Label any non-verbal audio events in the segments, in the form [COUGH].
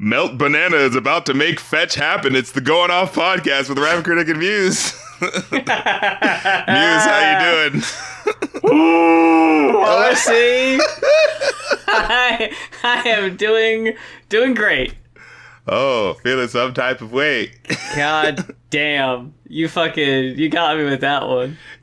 Melt Banana is about to make fetch happen. It's the Going Off podcast with Rap Critic and Mues. [LAUGHS] Mues, how you doing? Oh, see, [LAUGHS] I, I am doing doing great. Oh, feeling some type of way. God damn, you fucking you got me with that one. [LAUGHS]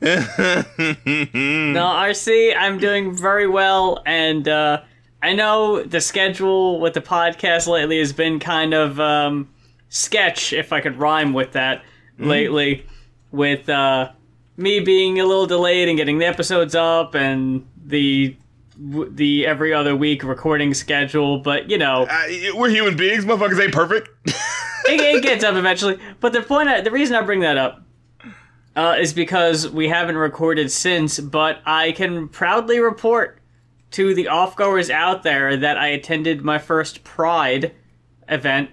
No, RC, I'm doing very well, and uh, I know the schedule with the podcast lately has been kind of um, sketch, if I could rhyme with that lately, with uh, me being a little delayed and getting the episodes up and the the every other week recording schedule. But you know, Uh, we're human beings. Motherfuckers ain't perfect. it, it [LAUGHS] gets up eventually. But the point, I, the reason I bring that up uh, is because we haven't recorded since. But I can proudly report to the offgoers out there that I attended my first Pride event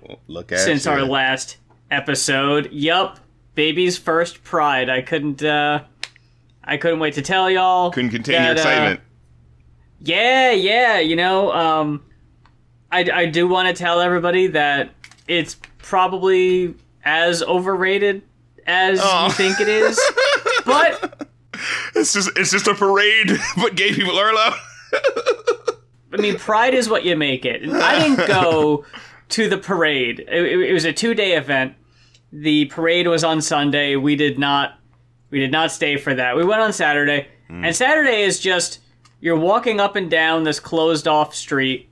since you. our last episode. Yup, baby's first Pride. I couldn't. Uh, I couldn't wait to tell y'all. Couldn't contain your that, uh, excitement. yeah, yeah, you know, um, I, I do want to tell everybody that it's probably as overrated as Aw. you think it is, but [LAUGHS] it's just it's just a parade, [LAUGHS] but gay people are allowed. I mean, pride is what you make it. I didn't go to the parade. It, it- was a two day event. The parade was on Sunday. We did not we did not stay for that. We went on Saturday, and Saturday is just you're walking up and down this closed off street,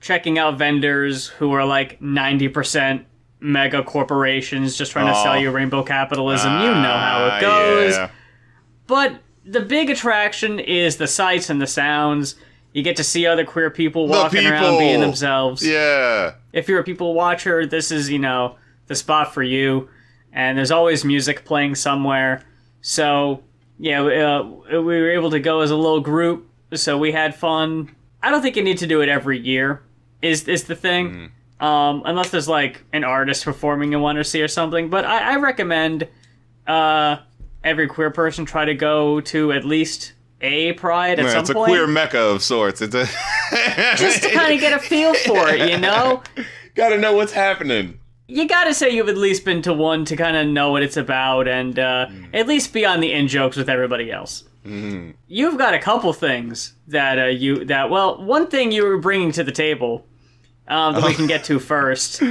checking out vendors who are like ninety percent mega corporations just trying to sell you rainbow capitalism. you know how Ah, it goes. yeah. But the big attraction is the sights and the sounds. You get to see other queer people walking around people. being themselves. Yeah. If you're a people watcher, this is, you know, the spot for you. And there's always music playing somewhere. So, yeah, we, uh, we were able to go as a little group. So we had fun. I don't think you need to do it every year, is, is the thing. Um, unless there's like an artist performing you want to see or something. But I, I recommend uh, every queer person try to go to at least a pride at Yeah, some it's a point. queer mecca of sorts. It's a [LAUGHS] just to kind of get a feel for it, you know? [LAUGHS] gotta know what's happening. You gotta say you've at least been to one to kind of know what it's about and uh, at least be on the in jokes with everybody else. You've got a couple things that uh, you that well, one thing you were bringing to the table um, that we can get to [LAUGHS] first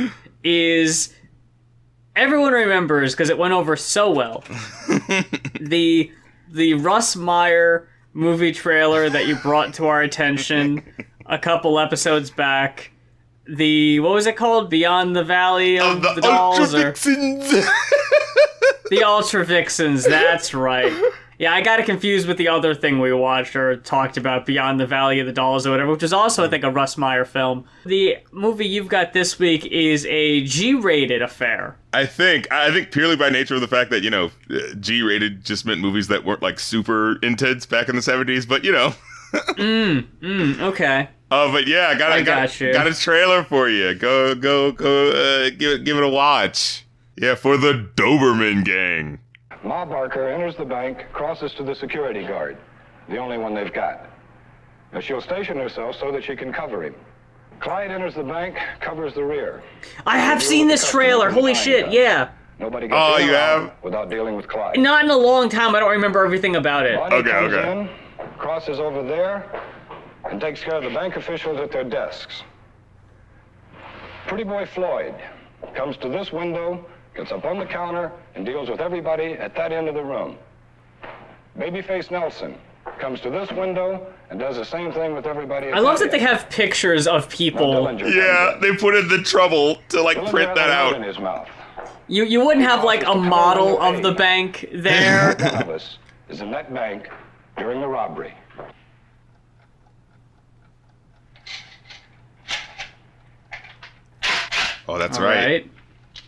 is everyone remembers because it went over so well [LAUGHS] the the Russ Meyer movie trailer that you brought to our attention a couple episodes back. The what was it called? Beyond the Valley of, the, the Dolls, Ultra or Vixens. [LAUGHS] the Ultra Vixens. That's right. Yeah, I got it confused with the other thing we watched or talked about, Beyond the Valley of the Dolls or whatever, which is also, I think, a Russ Meyer film. The movie you've got this week is a G-rated affair. I think I think purely by nature of the fact that you know uh, G-rated just meant movies that weren't like super intense back in the seventies, but you know. [LAUGHS] Mm, okay. Oh, but yeah, I got I got, got you. got a trailer for you. Go go go, uh, give it give it a watch. Yeah, for the Doberman Gang. Ma Barker enters the bank, crosses to the security guard, the only one they've got. Now, she'll station herself so that she can cover him. Clyde enters the bank, covers the rear. I have seen this trailer. Holy shit, yeah. Nobody gets Oh, in you have? without dealing with Clyde. Not in a long time. I don't remember everything about it. Bonnie Okay, comes okay. in, crosses over there, and takes care of the bank officials at their desks. Pretty boy Floyd comes to this window, gets up on the counter, and deals with everybody at that end of the room. Babyface Nelson comes to this window and does the same thing with everybody at I love that that they have pictures of people. Yeah, they put in the trouble to like Dillinger print that out. in his mouth. You you wouldn't have like a model of the bank there. One of us is in that bank during the robbery. Oh, that's All right. right.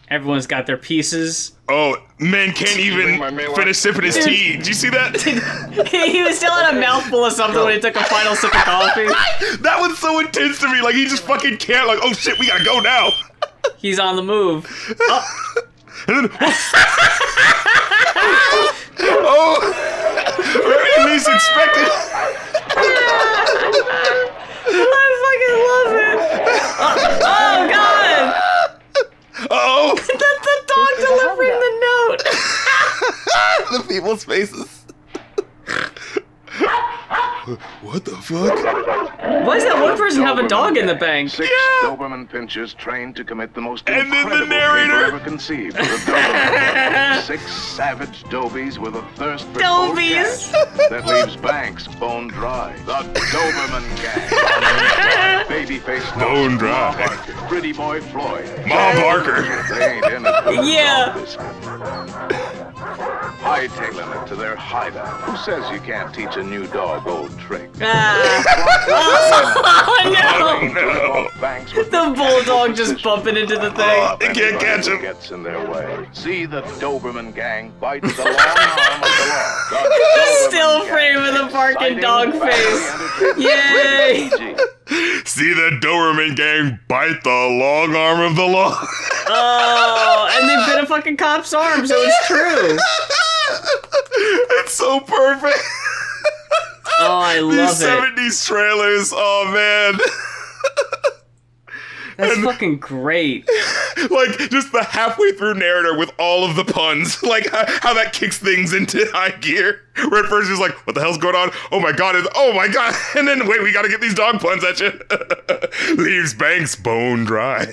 Everyone's got their pieces. Oh, man can't even finish sipping his tea. Did you see that? [LAUGHS] he was still in a mouthful of something when he took a final sip of [LAUGHS] coffee. that was so intense to me. Like he just fucking can't. Like, oh shit, we gotta go now. He's on the move. Oh, [LAUGHS] And then, oh, right when least expected. I fucking love it. Oh, oh god! oh! [LAUGHS] That's the dog delivering the note. [LAUGHS] the people's faces. [LAUGHS] what the fuck? Why does that one person have a dog in the bank? Six Yeah. Doberman pinschers trained to commit the most And then the incredible narrator. ever conceived. with. [LAUGHS] Six savage Dobies with a thirst for cold Dobies. that leaves banks bone dry. The Doberman Gang. [LAUGHS] Babyface Bone dry. Ma Barker, Pretty Boy Floyd. Ma Barker. They ain't in it Yeah. Dog business. Hightailing it to their hideout. Who says you can't teach a new dog old tricks? Ah. [LAUGHS] oh no! Banks with The bulldog just bumping into the Oh, thing. they can't catch him. Gets in their way. See the Doberman gang bite the long arm of the law. The [LAUGHS] Still gang. frame of the barking dog face. Yay! See the Doberman gang bite the long arm of the law. [LAUGHS] Oh, and they bit a fucking cop's arm, so it's true. [LAUGHS] it's so perfect. Oh, I These love it. 70s trailers. Oh man. [LAUGHS] That's fucking great. [LAUGHS] like just the halfway through narrator with all of the puns, [LAUGHS] like how, how that kicks things into [LAUGHS] high gear. Where at first he's like, "What the hell's going on? Oh my god! It's, oh my god!" And then wait, we got to get these dog puns at you. Leaves Banks bone dry.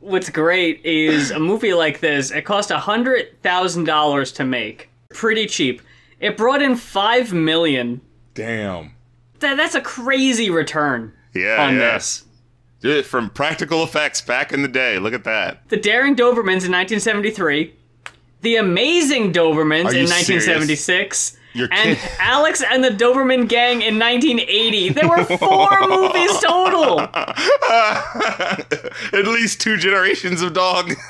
What's great is a movie like this, it cost a hundred thousand dollars to make. Pretty cheap. It brought in five million. Damn. That, that's a crazy return Yeah. on yeah. this. From practical effects back in the day. Look at that. The Daring Dobermans in 1973, The Amazing Dobermans in you serious? 1976, and. [LAUGHS] Alex and the Doberman Gang in 1980. There were four [LAUGHS] movies total. At least two generations of dog. [LAUGHS]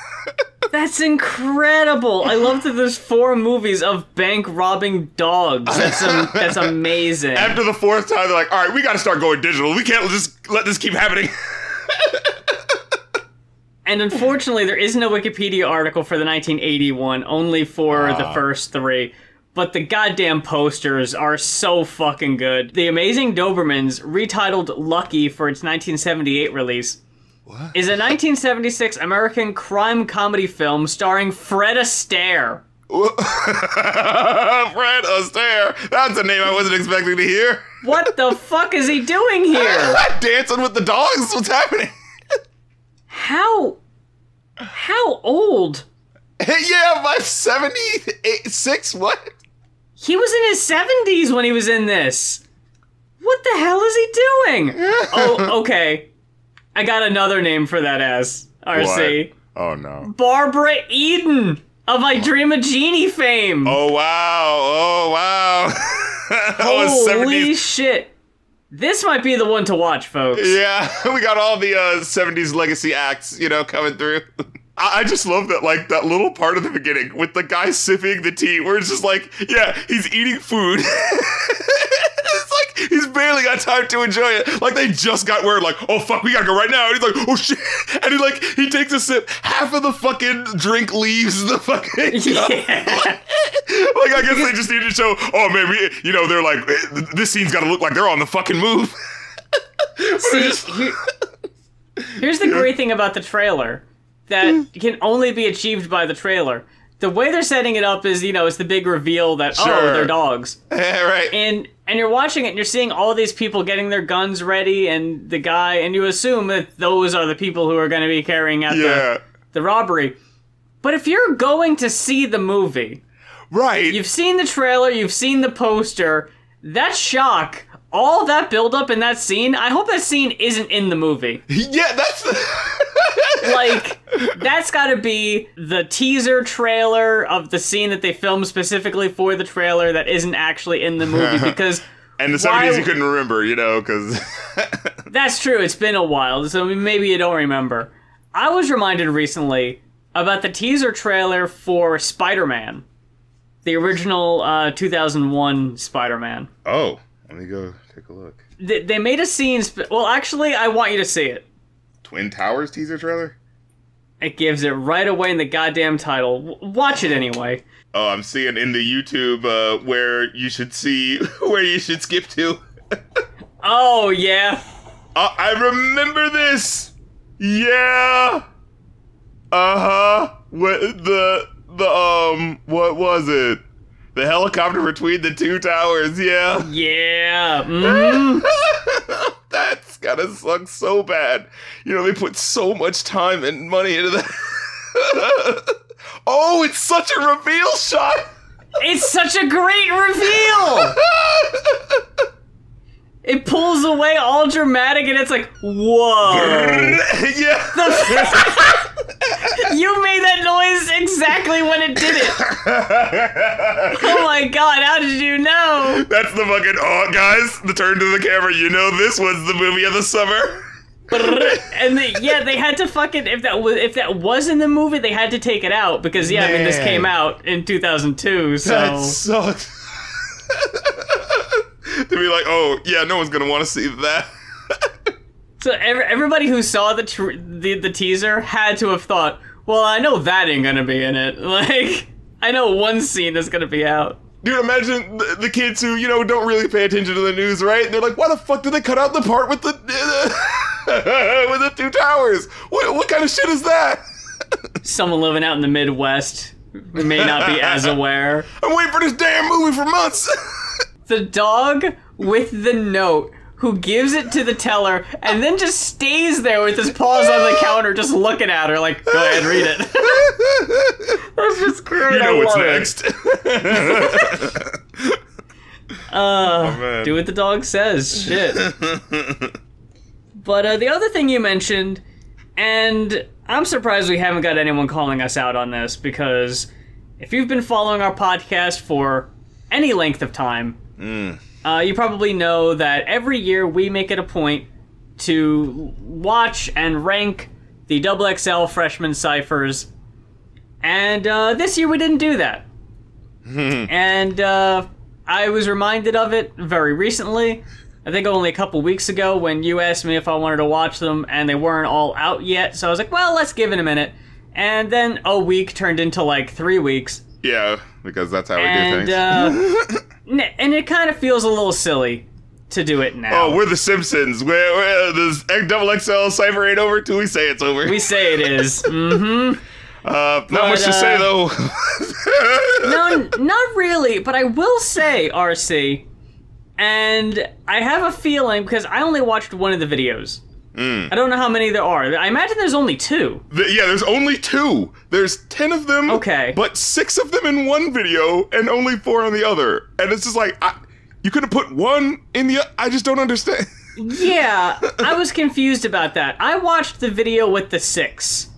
That's incredible. I love that there's four movies of bank robbing dogs. That's that's amazing. After the fourth time, they're like, "All right, we got to start going digital. We can't just let this keep happening." And unfortunately, there isn't a Wikipedia article for the 1981, only for the ah. first three. But the goddamn posters are so fucking good. The Amazing Dobermans, retitled Lucky for its 1978 release, is a 1976 American crime comedy film starring Fred Astaire. [LAUGHS] Fred Astaire. That's a name I wasn't expecting to hear. What the fuck is he doing here? [LAUGHS] Dancing with the dogs. What's happening? How. How old? [LAUGHS] yeah, my seventy-six. What? He was in his 70s when he was in this. What the hell is he doing? oh, okay. I got another name for that ass. RC. What? Oh no. Barbara Eden of I Dream of Jeannie fame. Oh wow. Oh wow. [LAUGHS] Holy 70s. shit. This might be the one to watch, folks. Yeah, [LAUGHS] we got all the uh, 70s legacy acts, you know, coming through. [LAUGHS] I I just love that, like, that little part of the beginning with the guy sipping the tea, where it's just like, yeah, he's eating food. It's like he's barely got time to enjoy it. Like, they just got word, like, oh, fuck, we gotta go right now. And he's like, oh, shit. [LAUGHS] And he, like, he takes a sip, half of the fucking drink leaves the fucking. [LAUGHS] Yeah. like, I guess they just need to show, oh, man, we, you know, they're like, eh, this scene's gotta look like they're on the fucking move. [LAUGHS] See, here- here's the great thing about the trailer that can only be achieved by the trailer. The way they're setting it up is, you know, it's the big reveal that oh, Sure. they're dogs, [LAUGHS] Yeah, right. and and you're watching it and you're seeing all these people getting their guns ready, and the guy, and you assume that those are the people who are going to be carrying out yeah. the the robbery. But if you're going to see the movie, Right. you've seen the trailer, you've seen the poster, that shock, all that buildup in that scene, I hope that scene isn't in the movie. [LAUGHS] yeah, that's the. [LAUGHS] like that's got to be the teaser trailer of the scene that they filmed specifically for the trailer that isn't actually in the movie [LAUGHS] because and the 70s you couldn't remember, you know, because. that's true it's been a while so maybe you don't remember i was reminded recently about the teaser trailer for spider-man the original uh, 2001 spider-man oh, let me go take a look. they, they made a scene sp- well actually i want you to see it Twin Towers teaser trailer? it gives it right away in the goddamn title W- watch it anyway Oh, I'm seeing in the YouTube uh, where you should see [LAUGHS] where you should skip to. [LAUGHS] oh yeah Uh, I remember this. Yeah. Uh huh. What the the um, what was it? The helicopter between the two towers. Yeah, Yeah. mhm. [LAUGHS] that's gotta suck so bad. You know they put so much time and money into that. [LAUGHS] oh, it's such a reveal shot. It's such a great reveal. [LAUGHS] It pulls away all dramatic, and it's like, whoa! [LAUGHS] yeah. You made that noise exactly when it did it. [LAUGHS] Oh my god! How did you know? That's the fucking oh guys, the turn to the camera. You know this was the movie of the summer. And they, yeah, they had to fucking if that was if that was in the movie, they had to take it out because yeah, I mean this came out in 2002, so That sucks. [LAUGHS] to be like, oh yeah, no one's gonna want to see that. [LAUGHS] so every, everybody who saw the, tr- the the teaser had to have thought, well, I know that ain't gonna be in it. [LAUGHS] Like, I know one scene that's gonna be out. Dude, imagine the, the kids who you know don't really pay attention to the news, right? They're like, why the fuck did they cut out the part with the [LAUGHS] with the two towers? What what kind of shit is that? Someone living out in the Midwest may not be as aware. I'm waiting for this damn movie for months. The dog with the note who gives it to the teller and then just stays there with his paws on the counter just looking at her like go ahead read it. [LAUGHS] That's just great. You know I what's next. [LAUGHS] uh, man. do what the dog says. Shit. But uh, the other thing you mentioned and i'm surprised we haven't got anyone calling us out on this because if you've been following our podcast for any length of time uh, you probably know that every year we make it a point to watch and rank the double XL freshman ciphers. And uh, this year we didn't do that. [LAUGHS] and uh, I was reminded of it very recently. I think only a couple weeks ago when you asked me if I wanted to watch them and they weren't all out yet. So I was like, well, let's give it a minute. And then a week turned into like three weeks yeah, because that's how we do and things. [LAUGHS] and it kind of feels a little silly to do it now. oh, we're the Simpsons. Where, where this double XL cipher ain't over till we say it's over. we say it is. [LAUGHS] Mm-hmm. uh, not much to uh, say though. [LAUGHS] No, not really. But I will say, RC, and I have a feeling because I only watched one of the videos. Hmm. I don't know how many there are. I imagine there's only two. Th- yeah, there's only two. There's ten of them. Okay. But six of them in one video and only four on the other. And it's just like, I, you could have put one in the. I just don't understand. [LAUGHS] Yeah, I was confused about that. I watched the video with the six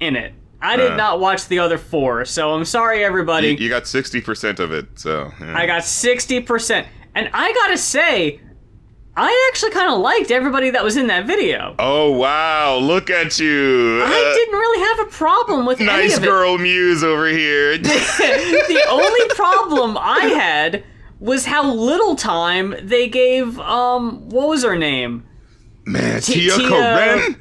in it. I did Uh. not watch the other four, so I'm sorry, everybody. you, you got sixty percent of it, so. yeah. I got 60%. And I gotta say, I actually kind of liked everybody that was in that video. Oh wow! Look at you. I Uh, didn't really have a problem with any Nice of it. girl muse over here. [LAUGHS] [LAUGHS] the only problem I had was how little time they gave, um, what was her name? Man, T- Tia Tia-.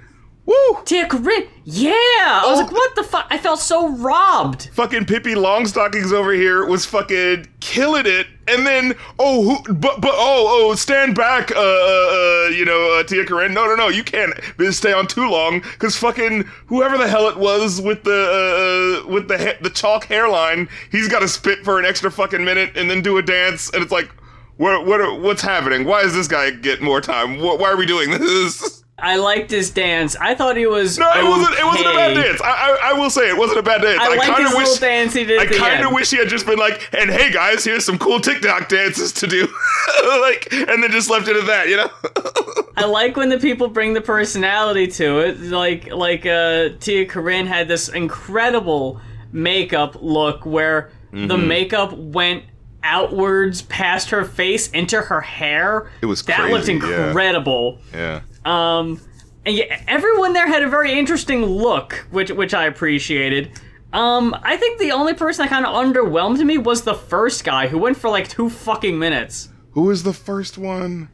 Woo! TiaCorine. Yeah! I was Oh. like, what the fuck? I felt so robbed. Fucking Pippi Longstockings over here was fucking killing it, and then oh, who, but but oh oh, stand back, uh, uh, uh you know, uh, TiaCorine. No no no, you can't stay on too long, cause fucking whoever the hell it was with the uh, uh, with the ha- the chalk hairline, he's got to spit for an extra fucking minute and then do a dance, and it's like, what what what's happening? Why does this guy get more time? Wh- why are we doing this? [LAUGHS] I liked his dance. I thought he was. No, it wasn't. It wasn't a bad dance. I, I, I will say it wasn't a bad dance. I, like kind his of wish. little dance he did I kind of wish he had just been like, and hey guys, here's some cool TikTok dances to do, [LAUGHS] like, and then just left it at that, you know? [LAUGHS] I like when the people bring the personality to it. Like like uh TiaCorine had this incredible makeup look where the Mm-hmm. makeup went outwards past her face into her hair. It was that looked crazy, yeah. incredible. yeah. Um and yeah, everyone there had a very interesting look, which which I appreciated. Um, I think the only person that kind of underwhelmed me was the first guy who went for like two fucking minutes. Who was the first one?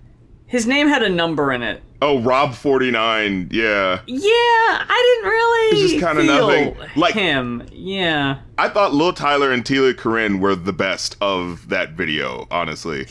His name had a number in it. Oh, Rob forty nine. Yeah, Yeah, I didn't really It's just kinda feel nothing. Like- him. Yeah, I thought Luh Tyler and TiaCorine were the best of that video. Honestly,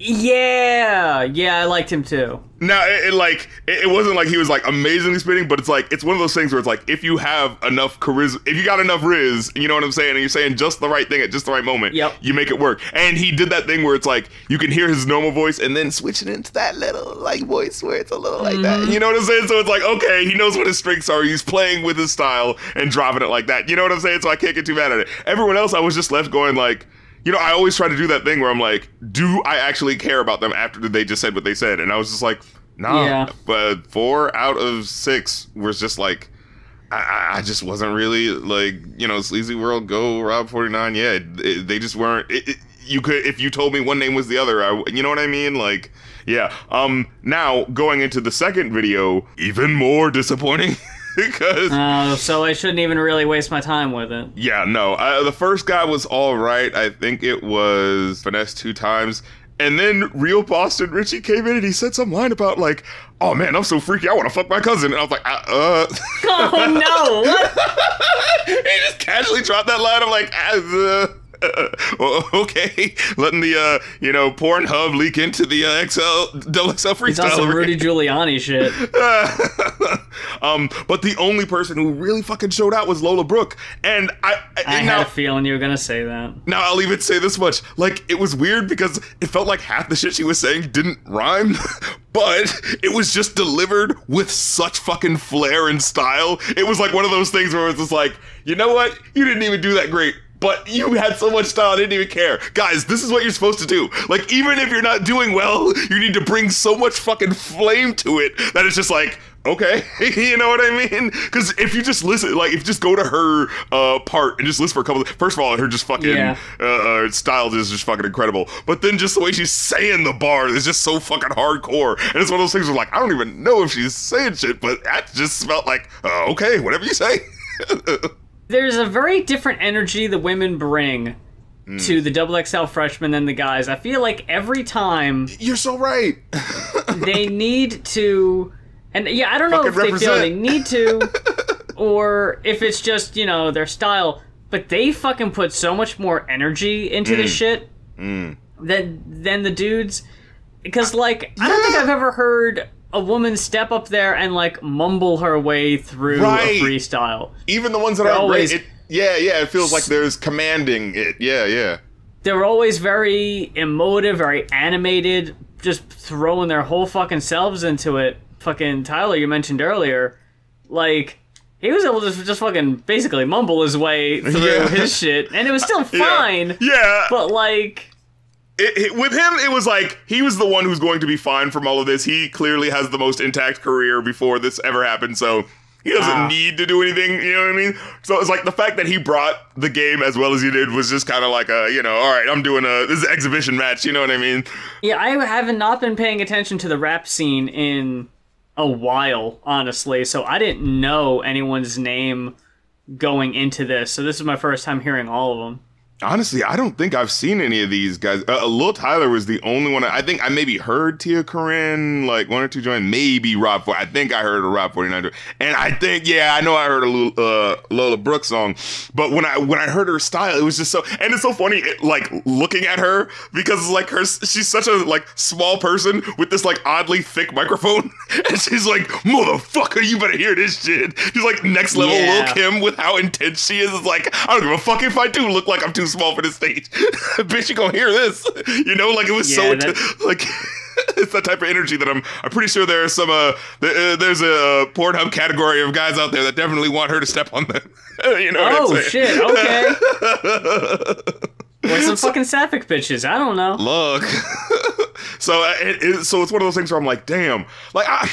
Yeah, yeah, I liked him too. Now, it, it like it, it wasn't like he was like amazingly spitting, but it's like it's one of those things where it's like if you have enough charisma, if you got enough riz, you know what I'm saying, and you're saying just the right thing at just the right moment, Yep. you make it work. And he did that thing where it's like you can hear his normal voice and then switch it into that little like voice where it's a little like that. Mm-hmm. You know what I'm saying? So it's like okay, he knows what his strengths are. He's playing with his style and dropping it like that. You know what I'm saying? So I can't get too mad at it. Everyone else, I was just left going like. You know, I always try to do that thing where I'm like, do I actually care about them after they just said what they said? And I was just like, nah. Yeah. But four out of six was just like, I- I, I just wasn't really like, you know, Sleazy World, Go, Rob 49. Yeah, it, it- they just weren't. It, you could, if you told me one name was the other, I, you know what I mean? Like, yeah. Um, now going into the second video, even more disappointing [LAUGHS] because. Uh, so I shouldn't even really waste my time with it. Yeah, no. Uh, the first guy was all right. I think it was finesse two times. And then Real Boston Richey came in and he said some line about like, "Oh man, I'm so freaky. I want to fuck my cousin." And I was like, "Uh." uh. Oh no! [LAUGHS] He just casually dropped that line. I'm like, "Ah, uh, uh, [LAUGHS] well, okay, letting the uh, you know Pornhub leak into the uh, XL double XL He's on freestyle. some Rudy. Giuliani shit. [LAUGHS] um, but the only person who really fucking showed out was Lola Brooke, and I, I, had now, a feeling you were gonna say that. Now I'll even say this much: like it was weird because it felt like half the shit she was saying didn't rhyme, [LAUGHS] but it was just delivered with such fucking flair and style. It was like one of those things where it was just like, you know what, you didn't even do that great. But you had so much style, I didn't even care. Guys, this is what you're supposed to do. Like, even if you're not doing well, you need to bring so much fucking flame to it that it's just like, okay, [LAUGHS] you know what I mean? Because if you just listen, like, if you just go to her uh, part and just listen for a couple, of, first of all, her just fucking Yeah. uh, uh, style is just fucking incredible. But then just the way she's saying the bar is just so fucking hardcore. And it's one of those things where, like, I don't even know if she's saying shit, but that just felt like, uh, okay, whatever you say. [LAUGHS] There's a very different energy the women bring Mm. to the double XL freshmen than the guys. I feel like every time You're so right. [LAUGHS] they need to, and yeah, I don't know if Fucking they feel they need to, [LAUGHS] or if it's just you know their style. But they fucking put so much more energy into Mm. this shit than than the dudes. Because like I don't think I've ever heard a woman step up there and like mumble her way through Right. a freestyle. Even the ones that are always- it, yeah, yeah, it feels like there's commanding it. Yeah, yeah. They're always very emotive, very animated, just throwing their whole fucking selves into it. Fucking Tyler, you mentioned earlier, like he was able to just fucking basically mumble his way through [LAUGHS] Yeah. his shit, and it was still [LAUGHS] Yeah. fine. Yeah. But like, it, it- with him, it was like he was the one who's going to be fine from all of this. He clearly has the most intact career before this ever happened, so he doesn't Ah. need to do anything. You know what I mean? So it's like the fact that he brought the game as well as he did was just kind of like a, you know, all right, I'm doing a this exhibition match. You know what I mean? yeah, I haven't not been paying attention to the rap scene in a while, honestly. So I didn't know anyone's name going into this. So this is my first time hearing all of them. Honestly, I don't think I've seen any of these guys. Uh, Luh Tyler was the only one. I think I maybe heard TiaCorine like one or two join. Maybe Rob. 40, I think I heard a Rob Forty Nine, and I think yeah, I know I heard a Lil, uh, Lola Brooke's song. But when I when I heard her style, it was just so. And it's so funny, it, like looking at her because like her, she's such a like small person with this like oddly thick microphone, [LAUGHS] and she's like, "Motherfucker, you better hear this shit." She's like next level Lil Yeah. Kim with how intense she is. It's like I don't give a fuck if I do look like I'm too small for this stage. [LAUGHS] Bitch, you gonna hear this? You know, like it was so Yeah, into- [LAUGHS] like. [LAUGHS] It's that type of energy that I'm. I'm pretty sure there are some. Uh, th- uh there's a Pornhub category of guys out there that definitely want her to step on them. you know? Oh shit! Okay. Or some fucking sapphic bitches. I don't know. Look. so uh, it, it, so it's one of those things where I'm like, damn, like I,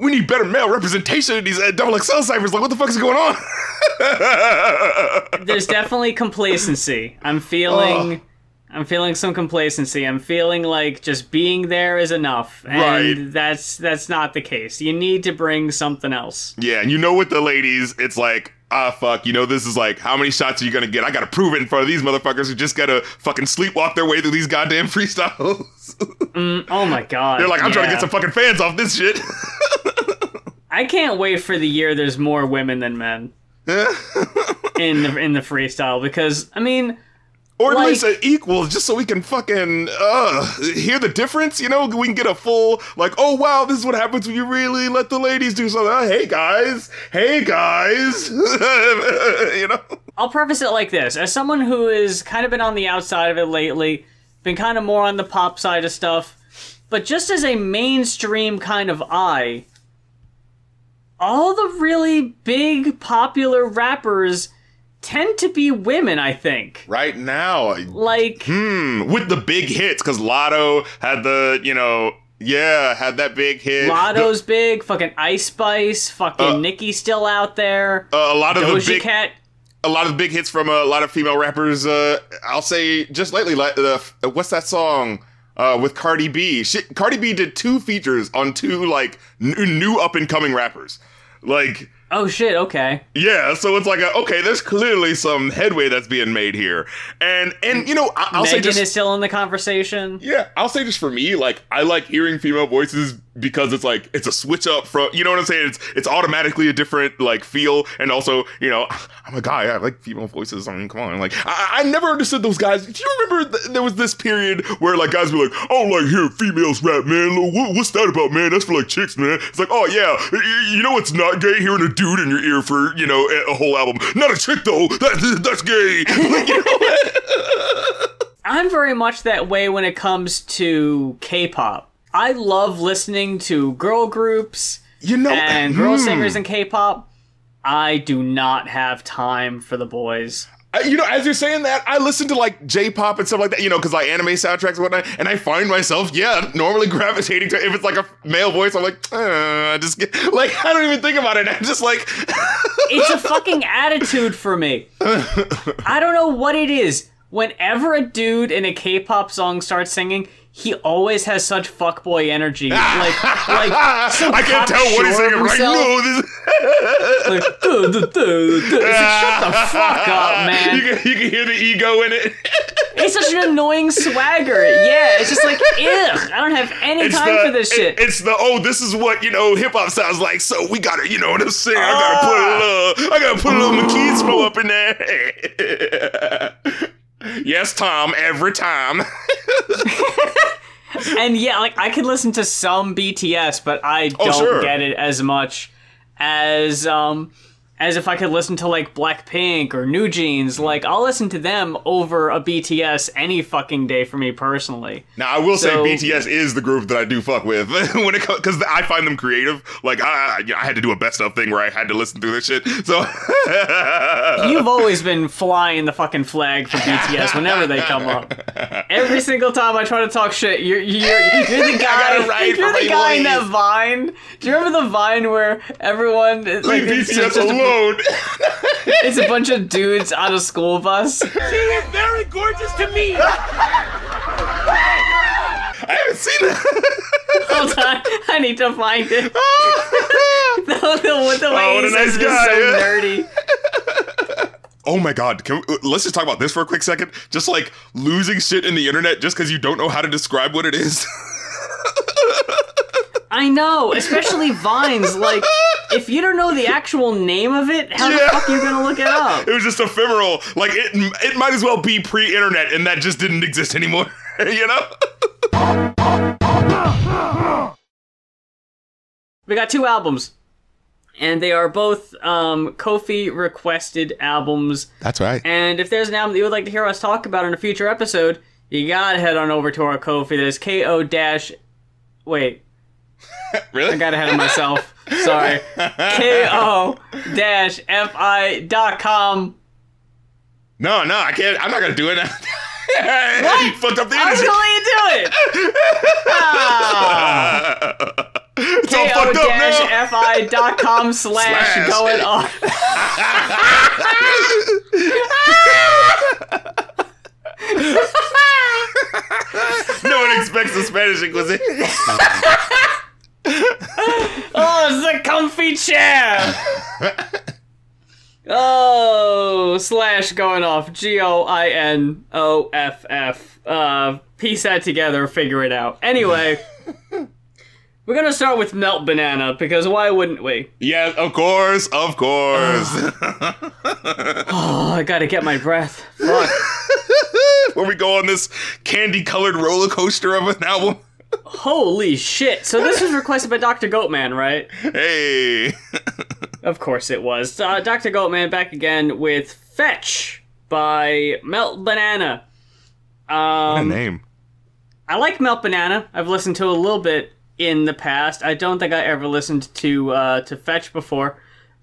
we need better male representation in these uh, double XL ciphers. Like, what the fuck is going on? [LAUGHS] There's definitely complacency. I'm feeling. I'm feeling some complacency. I'm feeling like just being there is enough, and Right. that's that's not the case. You need to bring something else. Yeah, and you know with the ladies, it's like, ah, fuck, you know, this is like, how many shots are you gonna get? I gotta prove it in front of these motherfuckers who just gotta fucking sleepwalk their way through these goddamn [LAUGHS] freestyles. Oh my god! They're like, I'm trying to get some fucking fans off this shit. [LAUGHS] I can't wait for the year there's more women than men [LAUGHS] in the in the freestyle because I mean, Or at Like- least an equal, just so we can fucking uh, hear the difference. You know, we can get a full like, oh wow, this is what happens when you really let the ladies do something. Oh, hey guys, hey guys, [LAUGHS] you know. I'll preface it like this: as someone who has kind of been on the outside of it lately, been kind of more on the pop side of stuff, but just as a mainstream kind of eye, all the really big popular rappers tend to be women. I think, Right now, like. hmm, with the big hits, because Latto had the, you know, yeah, had that big hit. Latto's big, fucking Ice Spice, fucking Uh, Nicki's still out there. Uh, a lot of the big Cat, a lot of big hits from a lot of female rappers. Uh, I'll say just lately, like the what's that song uh, with Cardi B? She, Cardi B did two features on two like n- new up and coming rappers. Like, oh shit, okay. yeah, so it's like a, okay, there's clearly some headway that's being made here, and and you know, I, I'll say Megan just is still in the conversation. yeah, I'll say just for me, like I like hearing female voices because it's like it's a switch up from you know what I'm saying. It's it's automatically a different like feel, and also you know [SIGHS] I'm a guy. I like female voices. I mean, come on, like I, I never understood those guys. Do you remember th- there was this period where like guys were like, don't like hearing females rap, man. What, what's that about, man? That's for like chicks, man. It's like, oh yeah, you know it's not gay hearing a dude in your ear for you know a, a whole album. Not a chick though. That, [LAUGHS] that's gay. [LAUGHS] Like, you know? [LAUGHS] I'm very much that way when it comes to K-pop. I love listening to girl groups You know, and girl hmm. singers in K-pop. I do not have time for the boys. You know, as you're saying that, I listen to like J-pop and stuff like that, you know, because like anime soundtracks and whatnot, and I find myself, yeah, normally [LAUGHS] gravitating to if it's like a male voice, I'm like, uh, I just get [LAUGHS] like I don't even think about it. [LAUGHS] I'm just like, It's a fucking attitude for me. I don't know what it is. Whenever a dude in a K-pop song starts singing, he always has such fuckboy energy. [LAUGHS] Like, like I can't tell what he's cocksure of saying. Right? himself. No, this. [LAUGHS] Like, "Duh, duh, duh, duh." It's like, shut the fuck up, [LAUGHS] man. You can, you can hear the ego in it. It's such an annoying swagger. Yeah, it's just like, ugh, I don't have any It's time the, for this it- shit. it's the oh, this is what you know hip hop sounds like. So we gotta, you know what I'm saying? I gotta put a ah. little, I gotta put a little machismo up in there. Yes, Tom, every time. [LAUGHS] and yeah, like I could listen to some BTS, but I don't Oh, sure. get it as much as um as if I could listen to like Blackpink or NewJeans. Mm-hmm. Like I'll listen to them over a BTS any fucking day for me personally. Now I will So- say BTS is the group that I do fuck with [LAUGHS] when it comes because I find them creative. Like I, I had to do a best of thing where I had to listen through this shit. So [LAUGHS] You've always been flying the fucking flag for BTS whenever they come up. Every single time I try to talk shit, you're you're, you're the [LAUGHS] guy. you're the guy in that. Vine. Do you remember the Vine where everyone like leave BTS just a- alone. [LAUGHS] It's a bunch of dudes on a school bus. [LAUGHS] She is very gorgeous to me. I haven't seen that. [LAUGHS] Hold on, I need to find it. the, the, the oh, way Oh, what he a says nice it is guy, so yeah. nerdy. oh my god! Can we, let's just talk about this for a quick second. Just like losing shit in the internet just because you don't know how to describe what it is. I know, especially vines. Like, if you don't know the actual name of it, how Yeah. the fuck are you gonna look it up? [LAUGHS] it was just ephemeral. Like it, it might as well be pre-internet, and that just didn't exist anymore. [LAUGHS] you know? We got two albums, and they are both um, Ko-fi requested albums. That's right. And if there's an album that you would like to hear us talk about in a future episode, you gotta head on over to our Ko-fi. There's ko dash. Wait, [LAUGHS] really? I got ahead of myself. Sorry. ko dash fi dot com. No, no, I can't. I'm not gonna do it [LAUGHS] now. you fucked up the I was going to do it. [LAUGHS] It's all fucked up ko-fi dot com slash Slash. going on. No one expects the Spanish Inquisition. [LAUGHS] Oh, it's a comfy chair. oh, slash going off. G O I N O F F. Uh, piece that together, figure it out. Anyway, [LAUGHS] we're gonna start with Melt Banana because why wouldn't we? yes, of course, of course. [SIGHS] Oh, I gotta get my breath. Fuck. [LAUGHS] where we go on this candy-colored roller coaster of an album. Holy shit! So this was requested by Dr. Goatman, right? Hey, [LAUGHS] Of course it was. Uh, Dr. Goatman back again with Fetch by Melt Banana. Um, name. I like Melt Banana. I've listened to a little bit in the past. I don't think I ever listened to uh, to Fetch before,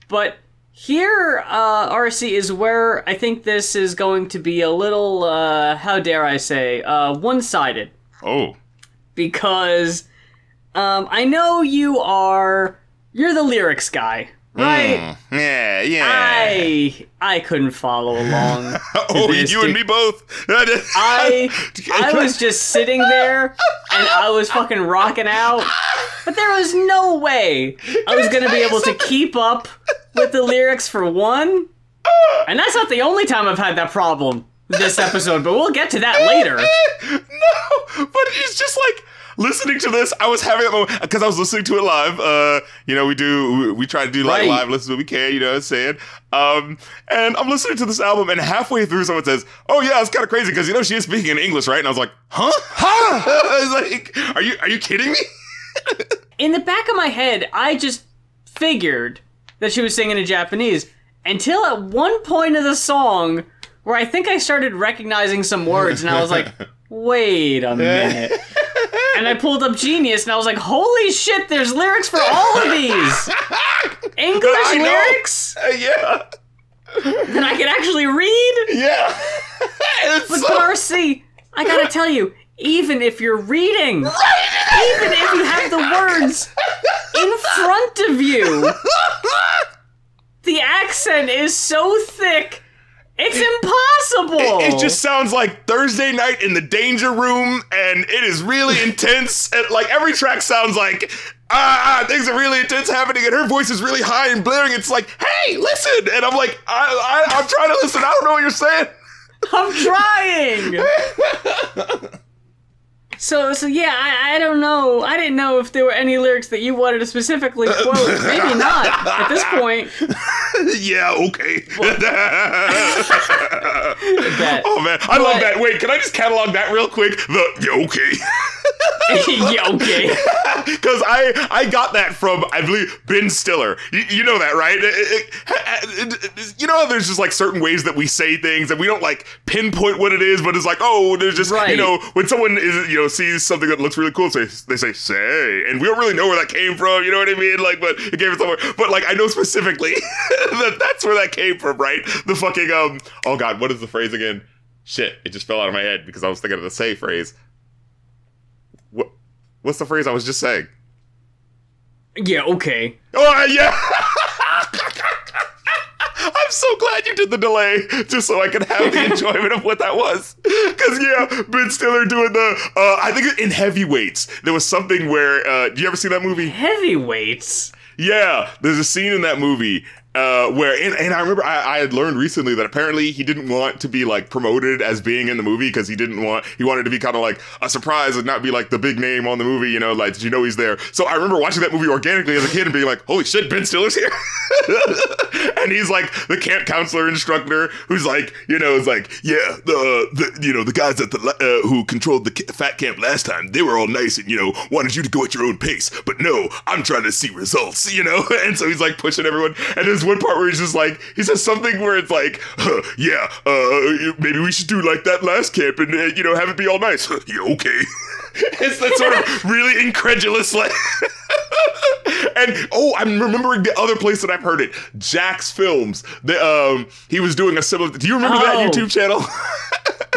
but here, uh, RC is where I think this is going to be a little, uh, how dare I say, uh, one sided Oh, because um, I know you are you're the lyrics guy, right? yeah, yeah. I I couldn't follow along. [LAUGHS] oh, you and me both. I [LAUGHS] I was just sitting there and I was fucking rocking out, but there was no way I was gonna be able to keep up with the lyrics for one. And that's not the only time I've had that problem this episode, but we'll get to that later. [LAUGHS] no, but it's just like listening to this. I was having that moment because I was listening to it live. Uh, you know, we do we, we try to do like Right. live listen when we can. You know what I'm saying? Um, and I'm listening to this album, and halfway through, someone says, "Oh yeah, it's kind of crazy because you know she is speaking in English, right?" And I was like, "Huh? Huh?" [LAUGHS] I was like, "Are you are you kidding me?" [LAUGHS] in the back of my head, I just figured that she was singing in Japanese until at one point of the song where I think I started recognizing some words and I was like, [LAUGHS] wait a minute. [LAUGHS] And I pulled up Genius and I was like, holy shit, there's lyrics for all of these! [LAUGHS] English I lyrics Uh, yeah, that I can actually read? yeah. It's But, so- RC, I gotta tell you, even if you're reading, even if you have the words in front of you, the accent is so thick, it's impossible. It just sounds like Thursday night in the danger room, and it is really [LAUGHS] intense. And like every track sounds like ah, ah, things are really intense happening, and her voice is really high and blaring. It's like, hey, listen, and I'm like, I, I, I'm trying to listen. I don't know what you're saying. I'm trying. [LAUGHS] So, so yeah, I, I don't know. I didn't know if there were any lyrics that you wanted to specifically quote. [LAUGHS] Maybe not at this point. [LAUGHS] yeah, okay. [LAUGHS] Oh man, I love that. Wait, can I just catalog that real quick? The yeah, okay. [LAUGHS] yeah, okay. [LAUGHS] Because I I got that from I believe Ben Stiller. You, you know that, right? It- it- it- you know, how there's just like certain ways that we say things, and we don't like pinpoint what it is, but it's like, oh, there's just you know when someone is you know sees something that looks really cool, say they say say, and we don't really know where that came from. You know what I mean? Like, but it came from somewhere. But like I know specifically [LAUGHS] that that's where that came from, right? The fucking um. Oh God, what is the phrase again? Shit, it just fell out of my head because I was thinking of the say phrase. What? What's the phrase I was just saying? Yeah, okay. Oh yeah. [LAUGHS] I'm so glad you did the delay, just so I could have the [LAUGHS] enjoyment of what that was. Cause yeah, Ben Stiller doing the. Uh, I think in Heavyweights there was something where. Uh, do you ever see that movie? Heavyweights. Yeah, there's a scene in that movie uh, where, and, and I remember I, I had learned recently that apparently he didn't want to be like promoted as being in the movie because he didn't want, he wanted to be kind of like a surprise and not be like the big name on the movie, you know, like, did you know he's there? So I remember watching that movie organically as a kid and being like, holy shit, Ben Stiller's here. [LAUGHS] and he's like the camp counselor instructor who's like, you know, is like, yeah, the, the you know, the guys at the, uh, who controlled the fat camp last time, they were all nice and, you know, wanted you to go at your own pace. But no, I'm trying to see results, you know? [LAUGHS] And so he's like pushing everyone. And there's one part where he's just like, he says something where it's like, huh, yeah, uh, maybe we should do like that last camp and, uh, you know, have it be all nice. Huh, [LAUGHS] yeah, okay. [LAUGHS] it's that sort of [LAUGHS] really incredulous, like, and oh, I'm remembering the other place that I've heard it. JacksFilms. The um, he was doing a similar. Do you remember that Oh. YouTube channel?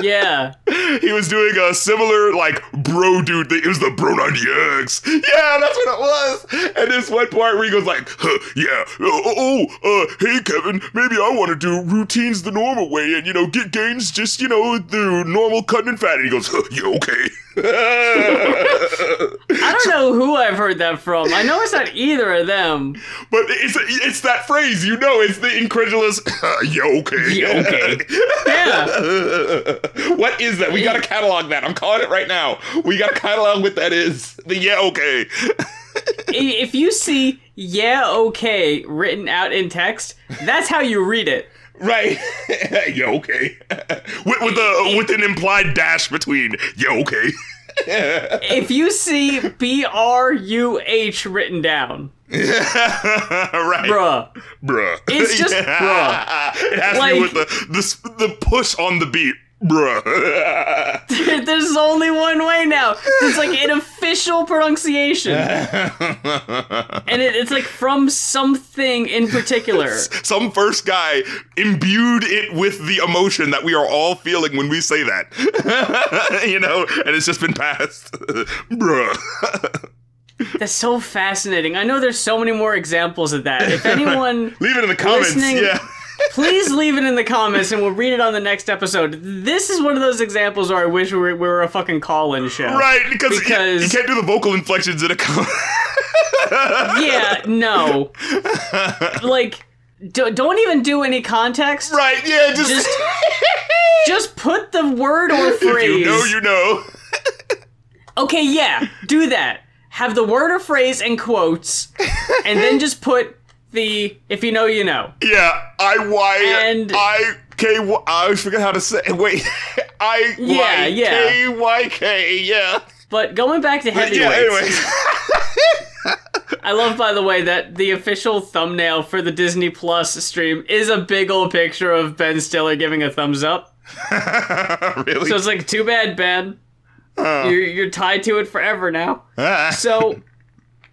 Yeah. [LAUGHS] he was doing a similar like bro dude thing. It was the bro 90x. Yeah, that's what it was. And this one part where he goes like, huh, yeah, oh, oh, uh, hey Kevin, maybe I want to do routines the normal way and you know get gains just you know the normal cutting and fat. And he goes, huh, yeah, okay. [LAUGHS] I don't know who I've heard that from. I know it's not either of them. But it's it's that phrase, you know, it's the incredulous. yeah, okay. Yeah, okay. [LAUGHS] Yeah. [LAUGHS] what is that? We gotta catalog that. I'm calling it right now. We gotta catalog what that is. The yeah, okay. [LAUGHS] If you see yeah okay written out in text, that's how you read it. Right. [LAUGHS] yeah, okay. with, with a with an implied dash between. Yeah, okay. If you see B R U H written down, right. bruh, Bruh. It's just Yeah. It has to Like- be with the, the the push on the beat. Bruh. [LAUGHS] [LAUGHS] there's only one way now. It's like an official pronunciation, [LAUGHS] and it, it's like from something in particular. Some first guy imbued it with the emotion that we are all feeling when we say that. you know, and it's just been passed. Bruh. That's so fascinating. I know there's so many more examples of that. If anyone Leave it in the comments. Yeah. Please leave it in the comments and we'll read it on the next episode. This is one of those examples where I wish we were, we were a fucking call-in show. Right, because, you- Because- you, can't do the vocal inflections in a comment. [LAUGHS] Yeah, no. Like, do, don't even do any context. right, yeah, just, Just, [LAUGHS] just put the word or phrase. if you know, you know. Okay, yeah, do that. Have the word or phrase in quotes, and then just put the if you know, you know. Yeah, I Y And- I K Y. I always forget how to say. [LAUGHS] Wait, I Yeah, Y yeah. K Y K. Yeah. But going back to heavyweights, Yeah. Anyway. [LAUGHS] I love, by the way, that the official thumbnail for the Disney Plus stream is a big old picture of Ben Stiller giving a thumbs up. [LAUGHS] really? So it's like, too bad, Ben. You're, you're tied to it forever now. Ah. So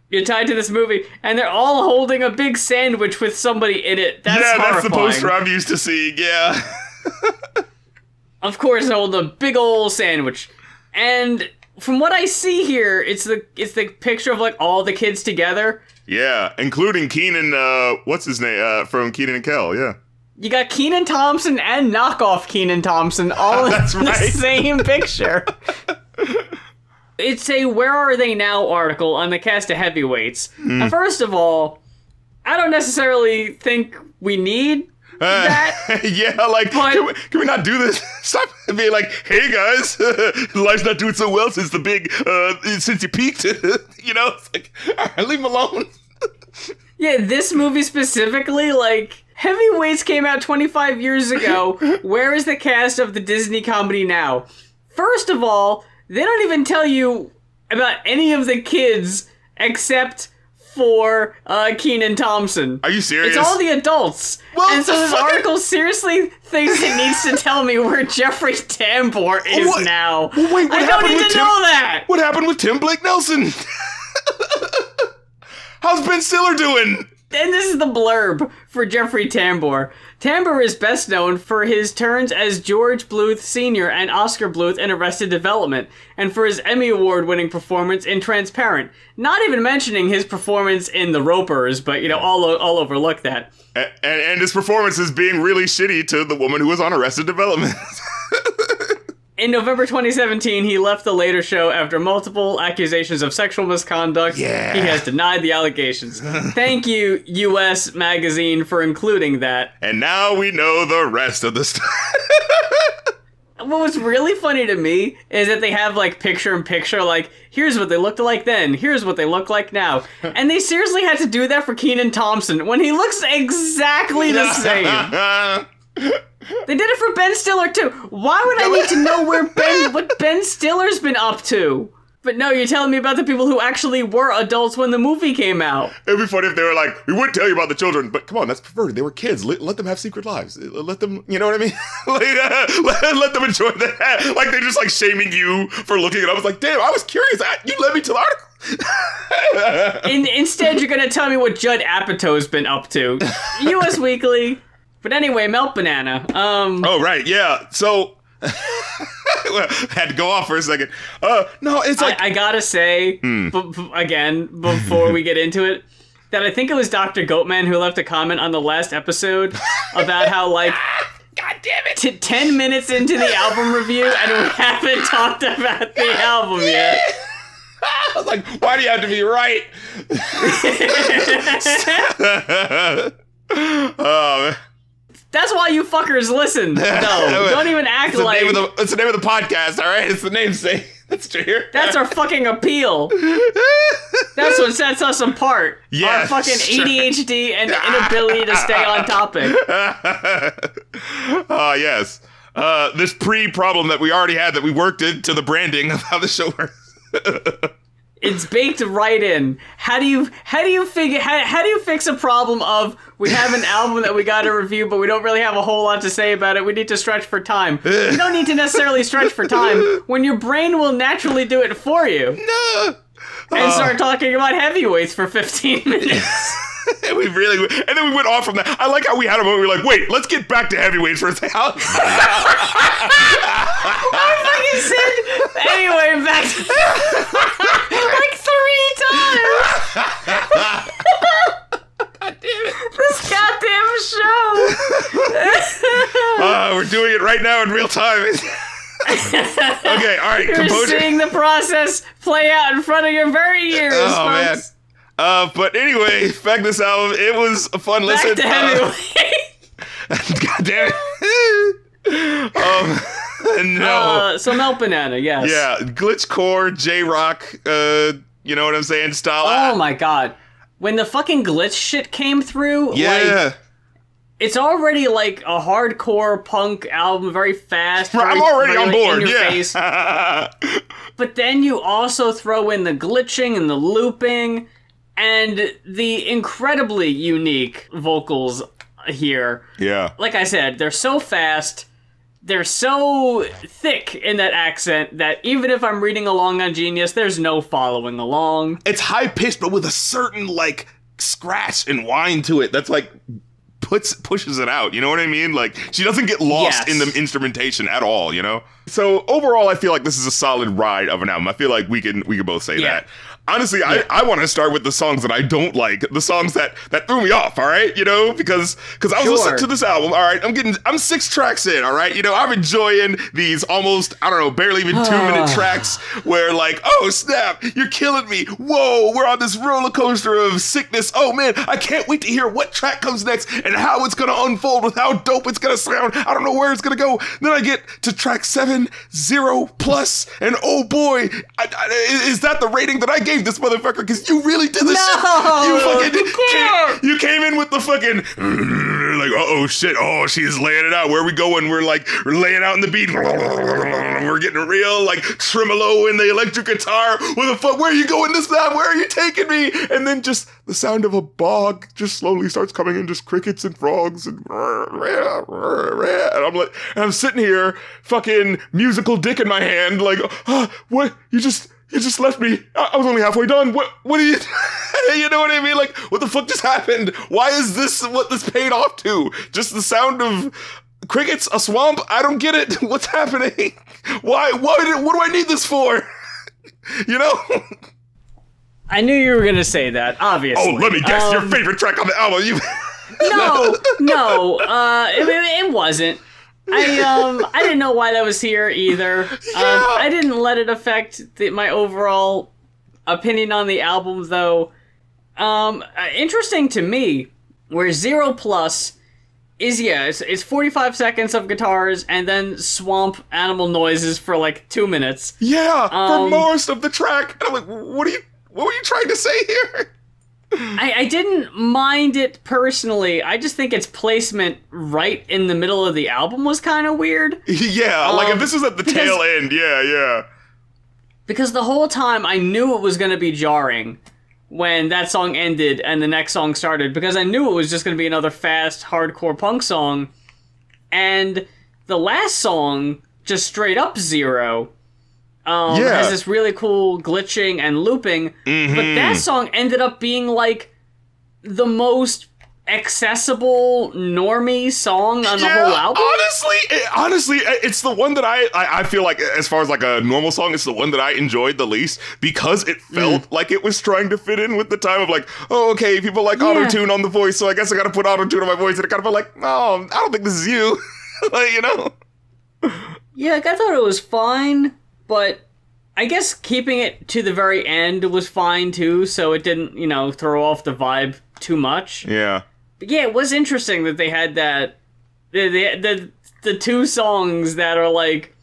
you're tied to this movie, and they're all holding a big sandwich with somebody in it. That's yeah, that's the poster I'm used to seeing. Yeah. Of course, holding a big old sandwich, and from what I see here, it's the it's the picture of like all the kids together. Yeah, including Kenan. Uh, what's his name? Uh, from Kenan and Kel. Yeah. You got Kenan Thompson and knockoff Kenan Thompson all [LAUGHS] in That's the same picture. [LAUGHS] it's a "Where Are They Now" article on the cast of heavyweights. And first of all, I don't necessarily think we need that. Uh, [LAUGHS] yeah, like, But- can we, can we not do this? [LAUGHS] Stop being like, hey guys, [LAUGHS] life's not doing so well since the big, uh, since you peaked. you know, it's like, right, leave him alone. Yeah, this movie specifically, like. Heavyweights came out 25 years ago. Where is the cast of the Disney comedy now? First of all, they don't even tell you about any of the kids except for uh, Kenan Thompson. Are you serious? It's all the adults. Well, and so this fucking- article seriously thinks it needs to tell me where [LAUGHS] Jeffrey Tambor is What- now. Well, wait, what I don't happened need with to Tim- know that. What happened with Tim Blake Nelson? [LAUGHS] How's Ben Stiller doing? And this is the blurb for Jeffrey Tambor. Tambor is best known for his turns as George Bluth Sr. and Oscar Bluth in Arrested Development, and for his Emmy Award winning performance in Transparent. Not even mentioning his performance in The Ropers, but you know, all, all overlook that. And, and, and his performance is being really shitty to the woman who was on Arrested Development. [LAUGHS] In November 2017, he left the later show after multiple accusations of sexual misconduct. Yeah. He has denied the allegations. [LAUGHS] Thank you, US Magazine, for including that. and now we know the rest of the story. [LAUGHS] What was really funny to me is that they have like picture in picture, like, here's what they looked like then, here's what they look like now. [LAUGHS] And they seriously had to do that for Kenan Thompson when he looks exactly the same. They did it for Ben Stiller too. Why would I need to know where Ben what Ben Stiller's been up to? But no, you're telling me about the people who actually were adults when the movie came out. It'd be funny if they were like, we would tell you about the children, but come on, that's perverted. They were kids. Let, let them have secret lives. Let them, you know what I mean? [LAUGHS] like, uh, [LAUGHS] let, let them enjoy that. Like they're just like shaming you for looking it up. It's like, damn, I was curious. I, you led me to the article. In, instead, you're gonna tell me what Judd Apatow's been up to. [LAUGHS] U.S. Weekly. But anyway, Melt-Banana. Um, oh right, yeah. So [LAUGHS] had to go off for a second. Uh, no, it's like I, I gotta say, b- b- again, before we get into it, that I think it was Dr. Goatman who left a comment on the last episode about how, like, [LAUGHS] God damn it. t- 10 minutes into the album review and we [LAUGHS] haven't talked about the album yet. I was like, why do you have to be right? oh, man. That's why you fuckers listen. [LAUGHS] No, don't even act It's the like. name of the it's the name of the podcast, all right? It's the namesake. [LAUGHS] That's true. That's our fucking appeal. That's what sets us apart. Yeah, our fucking sure. ADHD and inability to stay on topic. [LAUGHS] Ah, yes. Uh, this pre-problem that we already had that we worked into the branding of how the show works. It's baked right in. How do you how do you figure how, how do you fix a problem of we have an album that we got to review but we don't really have a whole lot to say about it. We need to stretch for time. You don't need to necessarily stretch for time [LAUGHS] when your brain will naturally do it for you No. And start talking about heavyweights for 15 [LAUGHS] minutes. [LAUGHS] And we really, and then we went off from that. I like how we had a moment. We were like, wait, let's get back to heavyweights for a second. [LAUGHS] How- fucking said anyway back to like three times. This goddamn show. Uh, we're doing it right now in real time. Okay, all right, You're composure. seeing the process play out in front of your very ears, Oh man. Uh, but anyway, back this album. It was a fun Back listen. to Uh. [LAUGHS] [LAUGHS] God damn it. [LAUGHS] um, no. Uh, so Melt-Banana, yes. yeah, glitch core, J rock. Uh, you know what I'm saying? Style. Oh my god. When the fucking glitch shit came through, like Yeah. It's already like a hardcore punk album, very fast. I'm already very on board. your Yeah. face. [LAUGHS] But then you also throw in the glitching and the looping and the incredibly unique vocals here. yeah. Like I said, they're so fast, they're so thick in that accent that even if I'm reading along on Genius, there's no following along. It's high pitched, but with a certain like scratch and whine to it. That's like puts pushes it out. You know what I mean? Like she doesn't get lost Yes. in the instrumentation at all. You know. So overall, I feel like this is a solid ride of an album. I feel like we can we can both say Yeah. that. Honestly, I, I want to start with the songs that I don't like, the songs that that threw me off. All right, you know, because because I was Sure. listening to this album. All right, I'm getting I'm six tracks in. All right, you know, I'm enjoying these almost I don't know, barely even two minute ah. tracks where like, oh snap, you're killing me. Whoa, we're on this roller coaster of sickness. Oh man, I can't wait to hear what track comes next and how it's gonna unfold with how dope it's gonna sound. I don't know where it's gonna go. Then I get to track seven, zero plus, and oh boy, I, I, is that the rating that I gave this motherfucker? Because you really did this. shit. No, you fucking can't. Came, you came in with the fucking [LAUGHS] like, oh shit, oh she's laying it out. Where are we going? We're like we're laying out in the beat. [LAUGHS] We're getting real like tremolo in the electric guitar. Where the fuck? Where are you going this time? Where are you taking me? And then just the sound of a bog just slowly starts coming in, just crickets and frogs and and I'm like, and I'm sitting here, fucking musical dick in my hand, like, oh, what? You just. You just left me. I, was only halfway done. What? What are you? [LAUGHS] you know what I mean? Like, what the fuck just happened? Why is this what this paid off to? Just the sound of crickets, a swamp. I don't get it. [LAUGHS] What's happening? Why? Why? Did, what do I need this for? [LAUGHS] you know? I knew you were gonna say that, obviously. Oh, let me guess. your Um, favorite track on the album. You. No, no, uh, it- it wasn't. I um I didn't know why that was here either. [LAUGHS] Um, I didn't let it affect the, my overall opinion on the album though. Um, uh, interesting to me, where Zero Plus is yeah, it's, it's 45 seconds of guitars and then swamp animal noises for like two minutes. yeah, for Um, most of the track. And I'm like, what are you? What were you trying to say here? I, I didn't mind it personally. I just think its placement right in the middle of the album was kind of weird. [LAUGHS] yeah, like if Um, this was at the because- tail end. Yeah, yeah. because the whole time I knew it was going to be jarring when that song ended and the next song started because I knew it was just going to be another fast hardcore punk song and the last song just straight up zero um, Yeah. has this really cool glitching and looping but that song ended up being like the most accessible normie song on the yeah, whole album honestly, it- honestly, it's the one that I, I I feel like as far as like a normal song, it's the one that I enjoyed the least because it felt Mm. like it was trying to fit in with the time of like, oh, okay, people like auto tune on the voice, so I guess I got to put auto tune on my voice, and it kind of felt like, oh, I don't think this is you, [LAUGHS] like you know. Yeah, like, I thought it was fine, but I guess keeping it to the very end was fine too, so it didn't, you know, throw off the vibe too much. Yeah. But yeah, it was interesting that they had that the the the, the two songs that are like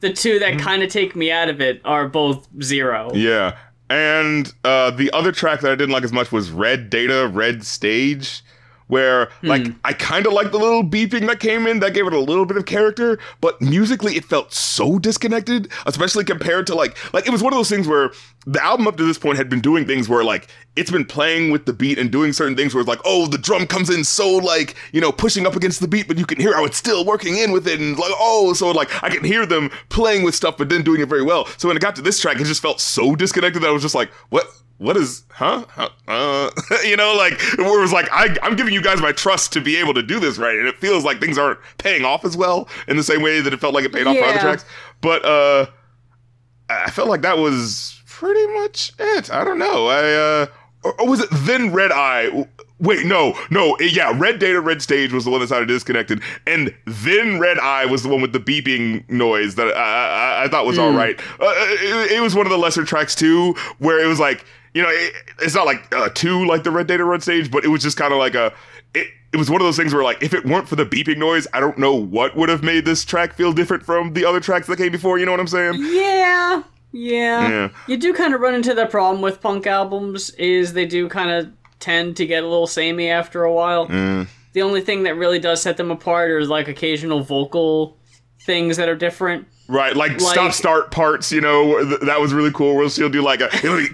the two that kind of take me out of it are both zero. Yeah. And uh, the other track that I didn't like as much was Red Data, Red Stage, where hmm. like I kind of like the little beeping that came in that gave it a little bit of character, but musically it felt so disconnected, especially compared to like like it was one of those things where the album up to this point had been doing things where like it's been playing with the beat and doing certain things where it's like oh the drum comes in so like you know pushing up against the beat, but you can hear how it's still working in with it and like oh so like I can hear them playing with stuff but then doing it very well. So when it got to this track, it just felt so disconnected that I was just like what what is huh, huh? uh [LAUGHS] you know like where it was like I, i'm giving you guys my trust to be able to do this right? And it feels like things aren't paying off as well in the same way that it felt like it paid off for other tracks. But uh i felt like that was pretty much it. I don't know. I uh or, or was it then red eye? Wait no no. Yeah red data red stage was the one that sounded disconnected. And then red eye was the one with the beeping noise that i i, I thought was all right. Uh, it, it was one of the lesser tracks too where it was like you know, it, it's not like uh, two like the Red Data Run stage, but it was just kind of like a. It, it was one of those things where like if it weren't for the beeping noise, I don't know what would have made this track feel different from the other tracks that came before. You know what I'm saying? Yeah, yeah. Yeah. You do kind of run into the problem with punk albums is they do kind of tend to get a little samey after a while. The only thing that really does set them apart is like occasional vocal things that are different. Right, like, Like- stop start parts. You know th- that was really cool. Where she'll do like a it'll be,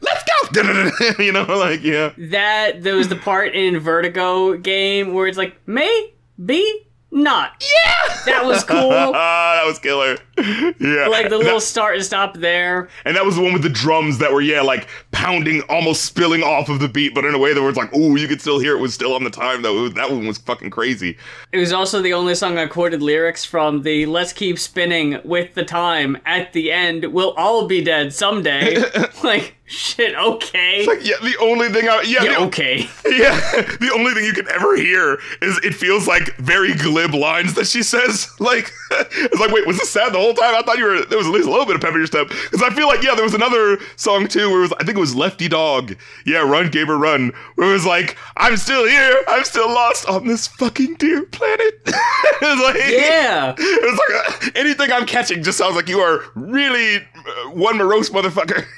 let's go. [LAUGHS] you know, like yeah. That there was the part in Vertigo game where it's like may be not. Yeah, That was cool. [LAUGHS] that was killer. Yeah, like the little that- start and stop there. And that was the one with the drums that were, yeah, like pounding, almost spilling off of the beat, but in a way that was like, ooh, you could still hear it was still on the time, though. Was- that one was fucking crazy. It was also the only song I quoted lyrics from the Let's Keep Spinning with the Time at the end. We'll all be dead someday. [LAUGHS] like, shit, okay. Like, yeah, the only thing I, yeah, yeah, the, okay. [LAUGHS] yeah, the only thing you can ever hear is it feels like very glib lines that she says. [LAUGHS] Like, it's like, wait, was this sad the whole time? I thought you were, there was at least a little bit of pep in your step. Because I feel like, yeah, there was another song too where it was, I think it was Lefty Dog. Yeah, Run, Gamer, Run. Where it was like, I'm still here. I'm still lost on this fucking dear planet. [LAUGHS] it was like, Yeah. [LAUGHS] It was like anything I'm catching just sounds like you are really uh, one morose motherfucker. [LAUGHS]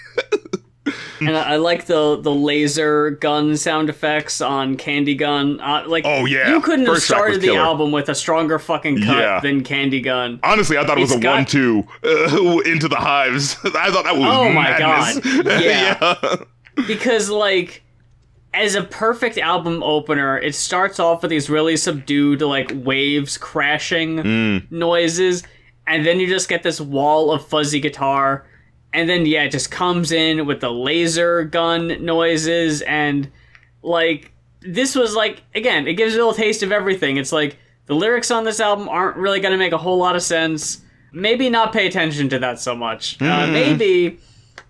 And I I like the the laser gun sound effects on Candy Gun. Uh, like, Oh, yeah. you couldn't have First was started the album with a stronger fucking cut Yeah. than Candy Gun. Honestly, I thought it was It's a got- one-two uh, [LAUGHS] into the hives. [LAUGHS] I thought that was Oh my madness. God. [LAUGHS] Yeah. yeah. because like as a perfect album opener it starts off with these really subdued like waves crashing Mm. noises and then you just get this wall of fuzzy guitar and then yeah it just comes in with the laser gun noises and like this was like again it gives a little taste of everything it's like the lyrics on this album aren't really going to make a whole lot of sense maybe not pay attention to that so much uh, maybe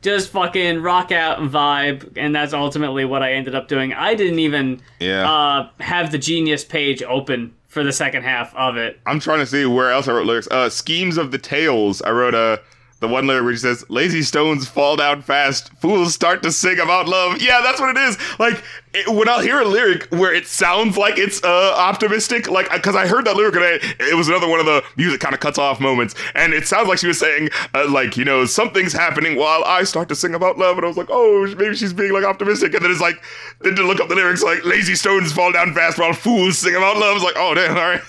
just fucking rock out and vibe and that's ultimately what i ended up doing i didn't even Yeah. uh, have the genius page open for the second half of it I'm trying to see where else I wrote lyrics. Uh, Schemes of the Tales. I wrote uh, the one lyric where he says, "Lazy stones fall down fast. Fools start to sing about love." Yeah, that's what it is. Like it, when I hear a lyric where it sounds like it's uh optimistic, like because I heard that lyric and I, it was another one of the music kind of cuts off moments, and it sounds like she was saying uh, like you know something's happening while I start to sing about love, and I was like, oh, maybe she's being like optimistic, and then it's like then to look up the lyrics like lazy stones fall down fast while fools sing about love. It's like, oh damn, all right.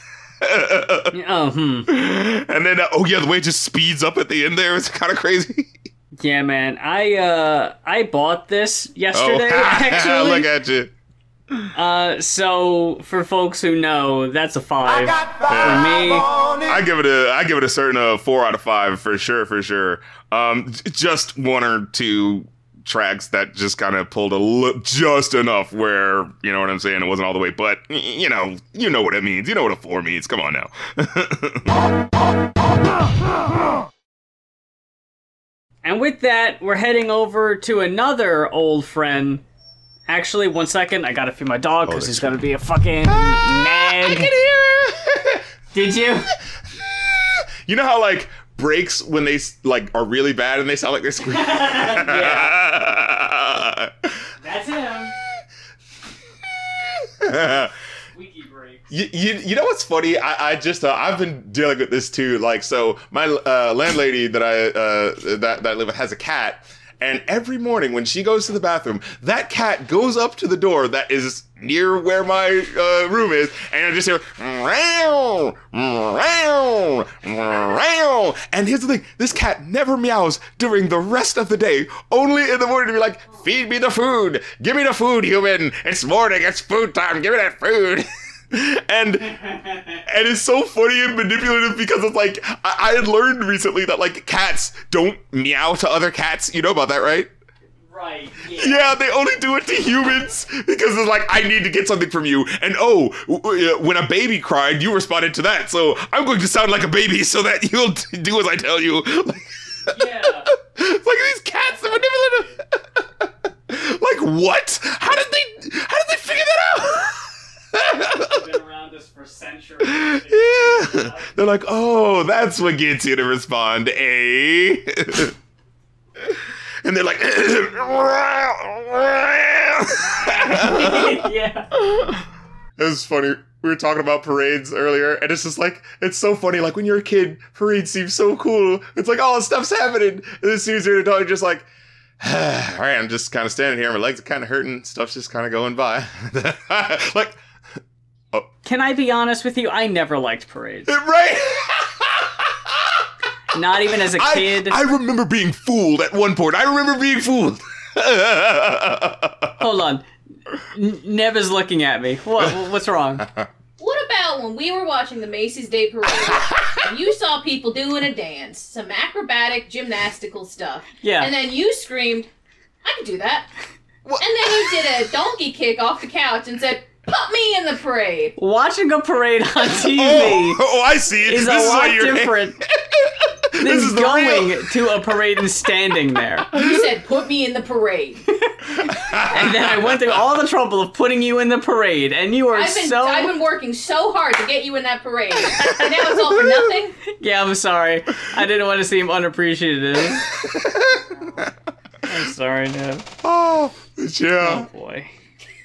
[LAUGHS] oh hmm And then, uh, oh yeah, the way it just speeds up at the end there is [LAUGHS] kind of crazy. yeah man i uh i bought this Oh, yesterday [LAUGHS] actually look at you. uh so for folks who know that's a five for me I give it a, I give it a certain uh, four out of five for sure, for sure. Um, j- just one or two tracks that just kind of pulled a li- just enough where you know what I'm saying. It wasn't all the way, but you know, you know what it means. You know what a four means. Come on now. [LAUGHS] And with that, we're heading over to another old friend. Actually, one second, I gotta feed my dog oh, because he's gonna be a fucking ah, nag. Did you? [LAUGHS] you know how like breaks when they like are really bad and they sound like they're screaming. [LAUGHS] That's him. [LAUGHS] Squeaky breaks. You, you, you know what's funny? I, I just uh, I've been dealing with this too. Like so, my uh, landlady that I uh, that that I live with has a cat, and every morning when she goes to the bathroom, that cat goes up to the door that is near where my uh, room is, and I just hear meow, meow, meow. And here's the thing: this cat never meows during the rest of the day. Only in the morning to be like, "Feed me the food, give me the food, human. It's morning, it's food time. Give me that food." [LAUGHS] and and it's so funny and manipulative because it's like I, I had learned recently that like cats don't meow to other cats. You know about that, right? Right. Yeah, they only do it to humans because it's like I need to get something from you. And oh, when a baby cried, you responded to that. So I'm going to sound like a baby so that you'll [LAUGHS] do as I tell you. Yeah. it's [LAUGHS] like these cats are manipulative. [LAUGHS] like what? How did they? How did they figure that out? Been around us for centuries. [LAUGHS] Yeah. They're like, oh, that's what gets you to respond, eh? [LAUGHS] and they're like, [LAUGHS] yeah. It was funny. We were talking about parades earlier, and it's just like it's so funny. Like when you're a kid, parades seem so cool. It's like, all oh, stuff's happening. And as soon as you're an adult, you're just like, [SIGHS] all right, I'm just kind of standing here. My legs are kind of hurting. Stuff's just kind of going by. like, Can I be honest with you? I never liked parades. right? [LAUGHS] Not even as a kid. I remember being fooled at one point. I remember being fooled. [LAUGHS] Hold on. N- Neva's looking at me. What? What's wrong? What about when we were watching the Macy's Day Parade and you saw people doing a dance, some acrobatic, gymnastical stuff, Yeah. and then you screamed, I can do that. And then you did a donkey kick off the couch and said, Put me in the parade. Watching a parade on [LAUGHS] TV oh, oh, I see. is a [LAUGHS] this is lot what you're different this than is going real. to a parade and standing there. [LAUGHS] You said, Put me in the parade. And then I went through all the trouble of putting you in the parade, and you were I've been, so. I've been working so hard to get you in that parade. And now it's all for nothing? Yeah, I'm sorry. I didn't want to seem unappreciative. I'm sorry, Nev. Oh, yeah. Oh boy.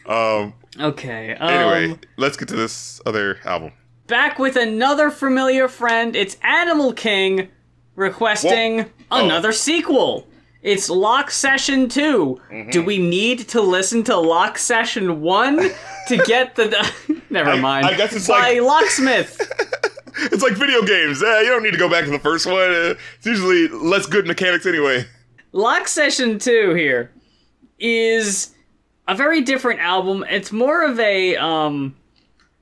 Um. Okay. Um, Anyway, let's get to this other album. back with another familiar friend. It's Animal King requesting Oh. another sequel. It's Lock Session 2. Mm-hmm. Do we need to listen to Lock Session 1 to [LAUGHS] get the. [LAUGHS] Never I- mind. I guess it's By like- Locksmith. [LAUGHS] It's like video games. Eh, you don't need to go back to the first one. Uh, it's usually less good mechanics anyway. Lock Session 2 here is a very different album. It's more of a um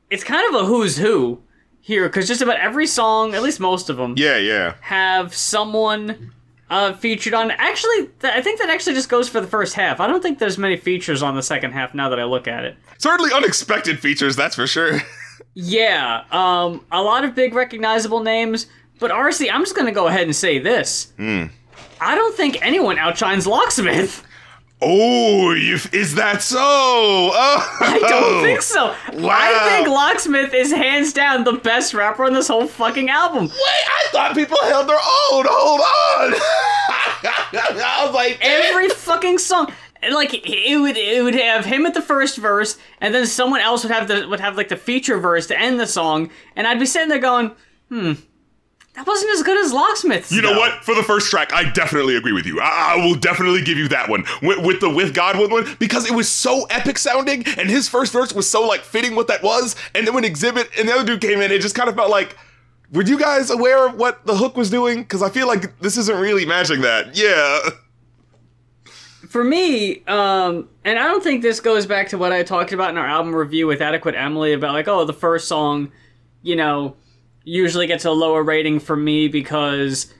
it's kind of a who's who here cuz just about every song, at least most of them, Yeah, yeah. have someone uh featured on. Actually, th- I think that actually just goes for the first half. I don't think there's many features on the second half now that I look at it. Certainly unexpected features, that's for sure. [LAUGHS] Yeah, um a lot of big recognizable names, but RC, I'm just going to go ahead and say this. I don't think anyone outshines Locksmith. Oh, you, is that so? Oh, I don't think so. Wow. I think Locksmith is hands down the best rapper on this whole fucking album. Wait, I thought people held their own. Hold on. [LAUGHS] I was like, Every fucking song. and, Like it would, it would have him at the first verse, and then someone else would have the would have like the feature verse to end the song, and I'd be sitting there going, "Hmm, that wasn't as good as Locksmith's." You know though." what? For the first track, I definitely agree with you. I, I will definitely give you that one with, with the with Godwin one because it was so epic sounding, and his first verse was so like fitting what that was. And then when Xzibit and the other dude came in, it just kind of felt like, were you guys aware of what the hook was doing? Because I feel like this isn't really matching that. Yeah. for me, um, and I don't think this goes back to what I talked about in our album review with Adequate Emily about like, oh, the first song, you know, usually gets a lower rating for me because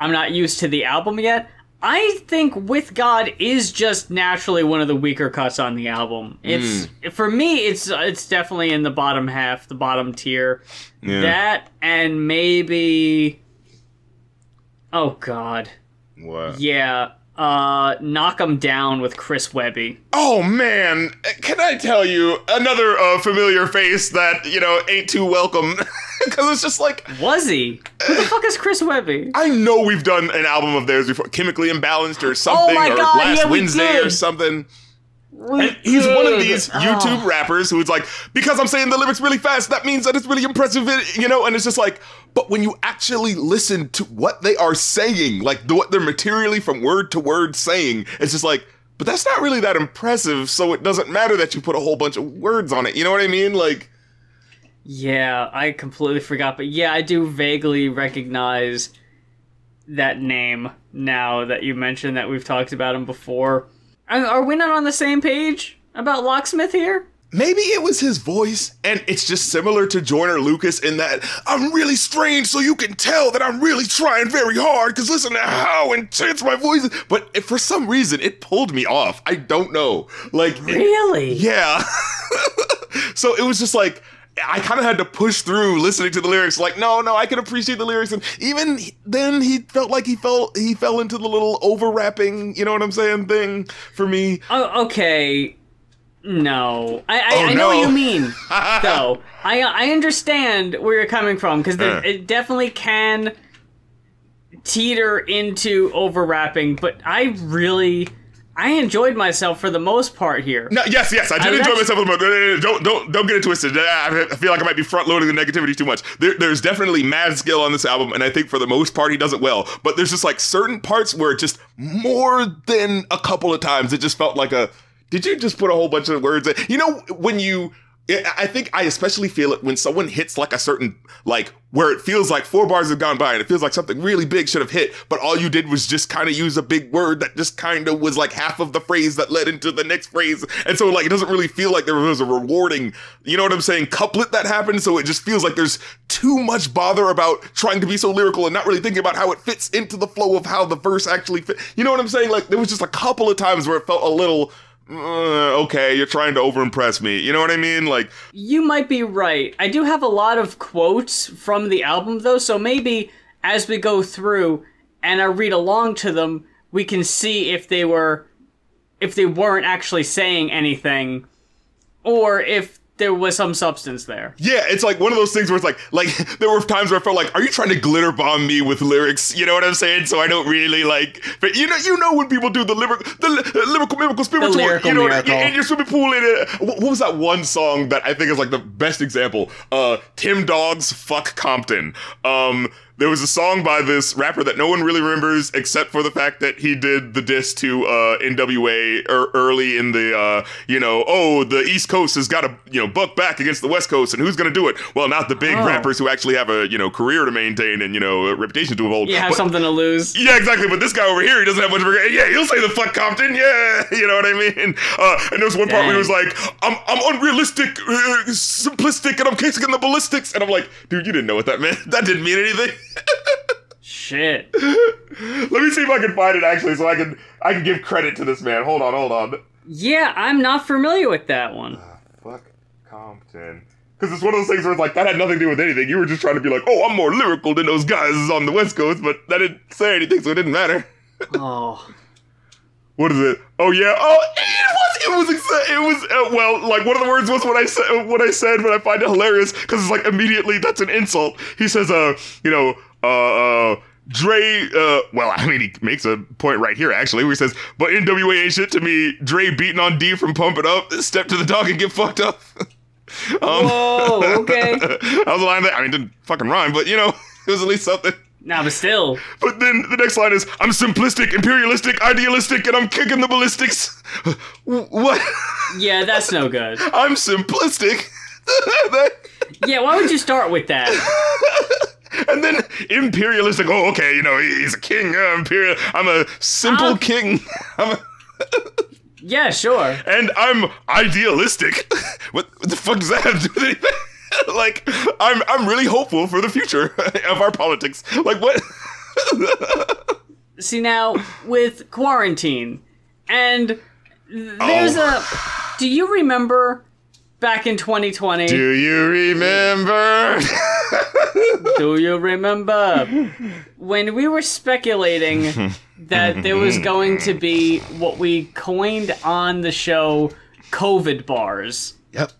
I'm not used to the album yet. I think With God is just naturally one of the weaker cuts on the album. It's hmm. for me, it's it's definitely in the bottom half, the bottom tier. Yeah. That and maybe, oh God, What? yeah, uh, him down with Chris Webby. Oh man, can I tell you another uh, familiar face that you know ain't too welcome? [LAUGHS] Because it's just like Was he? Who the fuck is Chris Webby? I know we've done an album of theirs before, chemically imbalanced or something, Oh or God, last yeah, we Wednesday or did. something. And he's one of these YouTube rappers who's like, because I'm saying the lyrics really fast, that means that it's really impressive, you know? And it's just like, but when you actually listen to what they are saying, like the, what they're materially from word to word saying, it's just like, but that's not really that impressive, so it doesn't matter that you put a whole bunch of words on it. You know what I mean? Like, Yeah, I completely forgot, but yeah, I do vaguely recognize that name now that you mentioned that we've talked about him before. Are are we not on the same page about Locksmith here? Maybe it was his voice, and it's just similar to Joyner Lucas in that I'm really strange, so you can tell that I'm really trying very hard. Because listen to how intense my voice is. But for some reason it pulled me off. I don't know. Like, it- Really? yeah. [LAUGHS] so it was just like. I kind of had to push through listening to the lyrics. Like, no, no, I can appreciate the lyrics, and even then, he felt like he felt he fell into the little overwrapping, you know what I'm saying, thing for me. Oh, okay. No, I I, Oh, I know no. what you mean. [LAUGHS] though I I understand where you're coming from because Uh. it definitely can teeter into overwrapping, but I really I enjoyed myself for the most part here. No, yes, yes, I did I enjoy actually- myself. a little bit. Don't, don't, don't get it twisted. I I feel like I might be front loading the negativity too much. There, there's definitely mad skill on this album, and I think for the most part he does it well. But there's just like certain parts where it just more than a couple of times it just felt like a. Did you just put a whole bunch of words? In? You know when you. I think I especially feel it when someone hits like a certain like where it feels like four bars have gone by and it feels like something really big should have hit, but all you did was just kind of use a big word that just kind of was like half of the phrase that led into the next phrase, and so like it doesn't really feel like there was a rewarding, you know what I'm saying, couplet that happened. So it just feels like there's too much bother about trying to be so lyrical and not really thinking about how it fits into the flow of how the verse actually fit. You know what I'm saying? Like there was just a couple of times where it felt a little. Uh, okay, you're trying to overimpress me. You know what I mean? Like, You might be right. I do have a lot of quotes from the album though, so maybe as we go through and I read along to them, we can see if they were if they weren't actually saying anything or if there was some substance there. Yeah, it's like one of those things where it's like, like [LAUGHS] there were times where I felt like, are you trying to glitter bomb me with lyrics? You know what I'm saying? So I don't really like, but you know, you know when people do the lyric, the li- lyrical, miracle, spiritual, lyrical you know, miracle. in your swimming pool. In it, what what was that one song that I think is like the best example? Uh, Tim Dog's "Fuck Compton." Um. There was a song by this rapper that no one really remembers except for the fact that he did the diss to uh, NWA er- early in the, uh, you know, oh, the East Coast has got to, you know, buck back against the West Coast, and who's going to do it? Well, not the big Oh. rappers who actually have a, you know, career to maintain and, you know, a reputation to uphold. You have But- something to lose. yeah, exactly. But this guy over here, he doesn't have much of a. Yeah, he'll say the fuck Compton. Yeah, [LAUGHS] you know what I mean. Uh, and there's one part where he was like, "I'm I'm unrealistic, uh, simplistic, and I'm kicking in the ballistics." And I'm like, "Dude, you didn't know what that meant. [LAUGHS] That didn't mean anything." Shit. Let me see if I can find it actually, so I can I can give credit to this man. Hold on, hold on. Yeah, I'm not familiar with that one. Ah, fuck Compton. Because it's one of those things where it's like that had nothing to do with anything. You were just trying to be like, "Oh, I'm more lyrical than those guys on the West Coast," but that didn't say anything, so it didn't matter. Oh. [LAUGHS] What is it? Oh yeah. Oh, it was. It was. Exa- it was. Uh, well, like one of the words was what I said. What I said, but I find it hilarious because it's like immediately that's an insult. He says, "Uh, you know, uh, uh." Dre, uh, well, I mean, he makes a point right here, actually, where he says, but NWA ain't shit to me. Dre beating on D from Pump It Up, step to the dog and get fucked up. [LAUGHS] um, Whoa, okay. [LAUGHS] that was a line that, I mean, didn't fucking rhyme, but, you know, [LAUGHS] it was at least something. Nah, but still. But then the next line is, I'm simplistic, imperialistic, idealistic, and I'm kicking the ballistics. [LAUGHS] what? Yeah, that's no good. [LAUGHS] I'm simplistic. [LAUGHS] Yeah, why would you start with that? and then imperialistic. Oh, okay, you know, he's a king. Uh, imperial. I'm a simple Um, king. I'm a, Yeah, sure. and I'm idealistic. what, what the fuck does that have to do with anything? [LAUGHS] like, I'm I'm really hopeful for the future [LAUGHS] of our politics. Like, what? [LAUGHS] See now with quarantine, and there's a. Oh. Do you remember back in 2020? Do you remember? Do you remember when we were speculating that there was going to be what we coined on the show COVID bars? yep.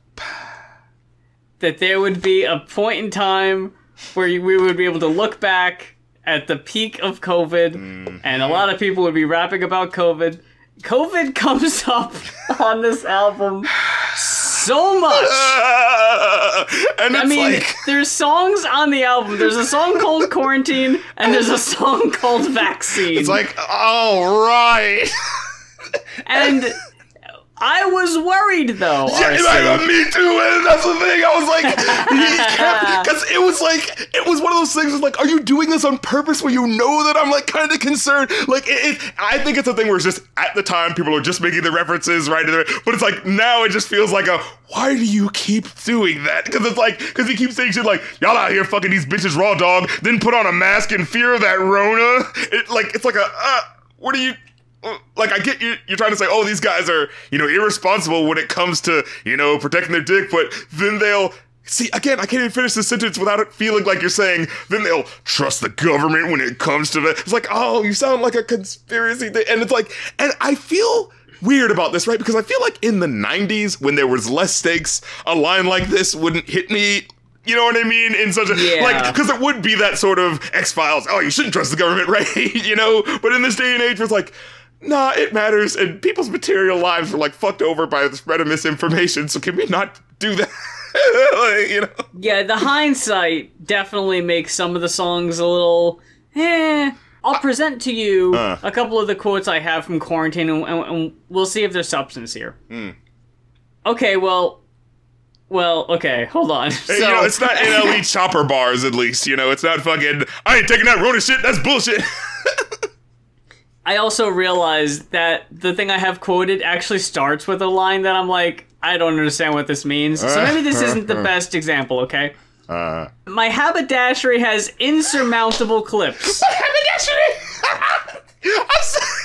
That there would be a point in time where we would be able to look back at the peak of COVID, and a lot of people would be rapping about COVID. COVID [LAUGHS] comes up on this album so much. [LAUGHS] and it's I mean, like there's songs on the album. There's a song called Quarantine, and there's a song called Vaccine. it's like all right. and [LAUGHS] I was worried though. Yeah, RC. like, me too, and that's the thing. I was like, [LAUGHS] because it was like, it was one of those things. It's like, are you doing this on purpose? Where you know that I'm like kind of concerned. Like, it, it, I think it's a thing where it's just at the time people are just making the references right, there, but it's like now it just feels like a. Why do you keep doing that? Because it's like, because he keeps saying shit like, y'all out here fucking these bitches raw dog, then put on a mask in fear of that Rona. It like, it's like a, uh, what are you? Like I get you you're trying to say, oh, these guys are, you know, irresponsible when it comes to, you know, protecting their dick, but then they'll See, again, I can't even finish the sentence without it feeling like you're saying, then they'll trust the government when it comes to that. It's like, oh, you sound like a conspiracy thing. And it's like, and I feel weird about this, right? Because I feel like in the 90s, when there was less stakes, a line like this wouldn't hit me you know what I mean? In such a Yeah. like, because it would be that sort of X Files. Oh, you shouldn't trust the government, [LAUGHS] right? you know. But in this day and age, it's like, nah, it matters, and people's material lives were like fucked over by the spread of misinformation. So can we not do that? [LAUGHS] Like, you know. Yeah, the hindsight definitely makes some of the songs a little. Eh. I'll present to you Uh. a couple of the quotes I have from Quarantine, and, and, and we'll see if there's substance here. Hmm. Okay, well, well, okay, hold on. So, you know, it's not NLE Choppa bars, at least. You know, it's not fucking. I ain't taking that Rona shit. That's bullshit. [LAUGHS] I also realized that the thing I have quoted actually starts with a line that I'm like, I don't understand what this means. So maybe this isn't the [LAUGHS] best example, okay? Uh. My haberdashery has insurmountable clips. [LAUGHS] [LAUGHS]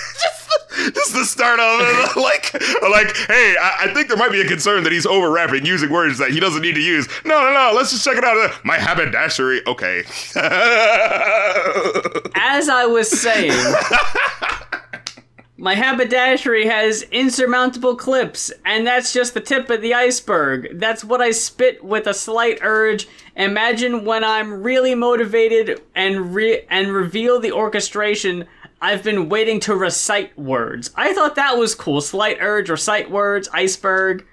just, just the start of it, [LAUGHS] like, like, hey, I, I think there might be a concern that he's over rapping, using words that he doesn't need to use. No, no, no. Let's just check it out. My haberdashery. Okay. [LAUGHS] As I was saying, my haberdashery has insurmountable clips, and that's just the tip of the iceberg. That's what I spit with a slight urge. Imagine when I'm really motivated and re- and reveal the orchestration. I've been waiting to recite words. I thought that was cool. Slight urge, recite words, iceberg.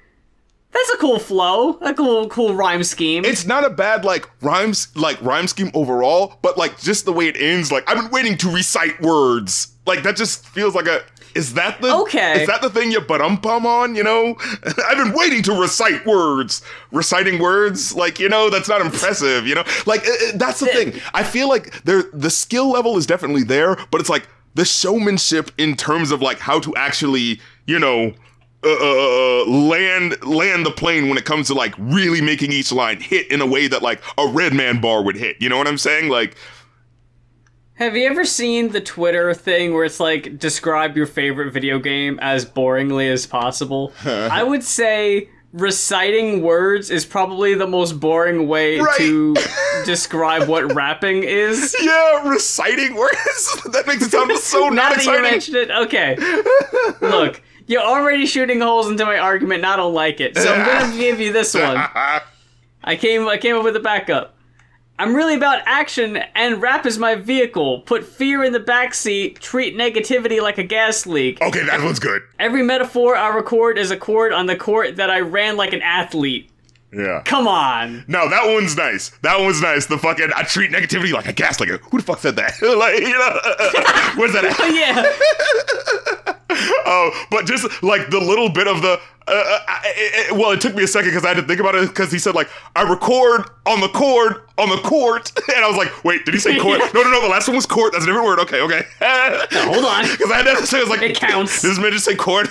That's a cool flow. A cool, cool rhyme scheme. it's not a bad like rhymes like rhyme scheme overall, but like just the way it ends. Like I've been waiting to recite words. Like that just feels like a. Is that the Okay. Is that the thing you but um pum on? You know, [LAUGHS] I've been waiting to recite words. Reciting words, like you know, that's not impressive. You know, like uh, uh, that's the thing. I feel like there the skill level is definitely there, but it's like the showmanship in terms of like how to actually, you know. Uh, uh, land land the plane when it comes to like really making each line hit in a way that like a Redman bar would hit. You know what I'm saying? Like, Have you ever seen the Twitter thing where it's like describe your favorite video game as boringly as possible? [LAUGHS] I would say reciting words is probably the most boring way Right. to [LAUGHS] describe what rapping is. yeah, reciting words [LAUGHS] that makes it sound [LAUGHS] so now not that you exciting. mentioned it, okay. Look, you're already shooting holes into my argument, and I don't like it. So I'm gonna give you this one. I came I came up with a backup. I'm really about action, and rap is my vehicle. Put fear in the backseat, treat negativity like a gas leak. okay, that one's good. Every metaphor I record is a chord on the court that I ran like an athlete. Yeah. Come on. No, that one's nice. That one's nice. The fucking I treat negativity like a gas like Who the fuck said that? [LAUGHS] like, you know, [LAUGHS] where's that? At? [LAUGHS] Yeah. Oh, but just like the little bit of the. Uh, uh, I- it- well, it took me a second because I had to think about it because he said like I record on the cord on the court, and I was like, wait, did he say court? Yeah. No, no, no. The last one was court. That's a different word. Okay, okay. Hold on. Because I had to say, I was like, It counts. This man just say cord.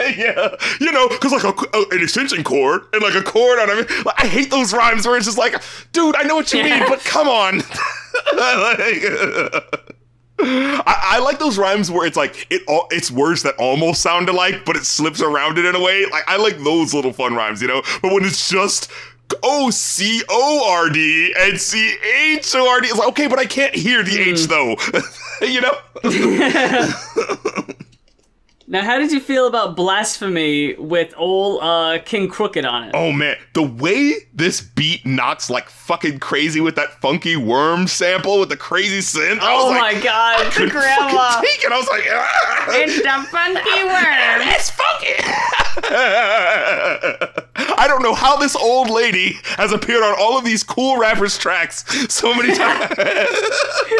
[LAUGHS] yeah, you know, because like a, a- uh, an extension cord and like a cord on. I mean, like, I hate those rhymes where it's just like, dude, I know what you mean, but come on. Like, [LAUGHS] I, I like those rhymes where it's like it all it's words that almost sound alike, but it slips around it in a way. Like I like those little fun rhymes, you know. But when it's just O C O R D and C H O R D, it's like okay, but I can't hear the H mm. though, [LAUGHS] you know. Now, how did you feel about Blasphemy with old uh, King Crooked on it? Oh man, the way this beat knocks like fucking crazy with that funky worm sample with the crazy synth. I Oh like, my god, the couldn't grandma! fucking take it. I was like, ah, [LAUGHS] It's the funky [LAUGHS] worm! it's funky. [LAUGHS] I don't know how this old lady has appeared on all of these cool rappers' tracks so many times.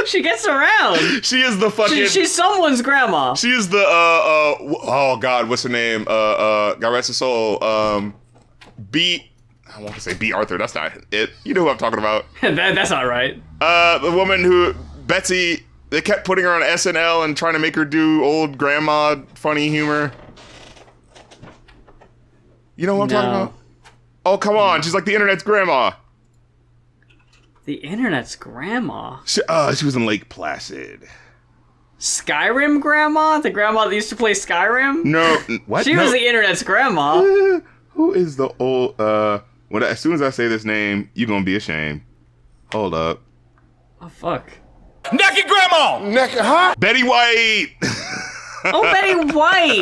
she gets around. she is the fucking. She, she's someone's grandma. She is the uh uh oh god what's her name? Uh uh God rest her soul. Um beat I want to say Bea Arthur. That's not it. You know who I'm talking about. [LAUGHS] That, that's not right. uh the woman who Betsy they kept putting her on SNL and trying to make her do old grandma funny humor. You know what I'm talking about? Oh come on. She's like the internet's grandma. The internet's grandma. she, uh she was in Lake Placid Skyrim grandma? The grandma that used to play Skyrim? no [LAUGHS] what She no. was the internet's grandma. [LAUGHS] Who is the old uh when as soon as I say this name, you gonna be ashamed. Hold up. Oh, fuck. Naked grandma! Naked, huh? Betty White! [LAUGHS] [LAUGHS] Oh, Betty White!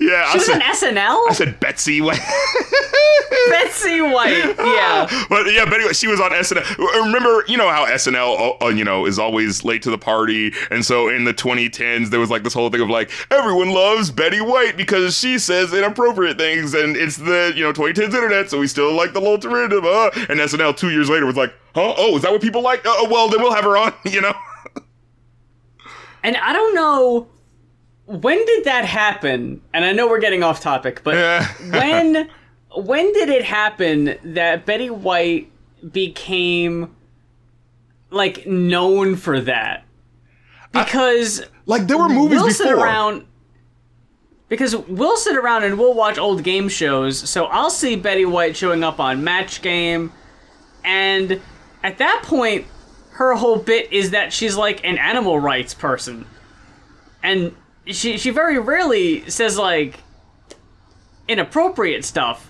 yeah, I She was said on SNL? I said Betsy White. [LAUGHS] Betsy White. Yeah. [LAUGHS] but yeah, Betty White, she was on SNL. Remember, you know how SNL uh, you know is always late to the party, and so in the 2010s there was like this whole thing of like everyone loves Betty White because she says inappropriate things, and it's the you know 2010s internet, so we still like the alternative. Uh, and SNL two years later was like, huh? Oh, is that what people like? Oh, well, then we'll have her on. You know. And I don't know when did that happen? And I know we're getting off topic, but [LAUGHS] when when did it happen that Betty White became like known for that? Because Like there were movies we'll sit before. around because we'll sit around and we'll watch old game shows. So I'll see Betty White showing up on Match Game, and at that point, her whole bit is that she's like an animal rights person, and she she very rarely says like inappropriate stuff.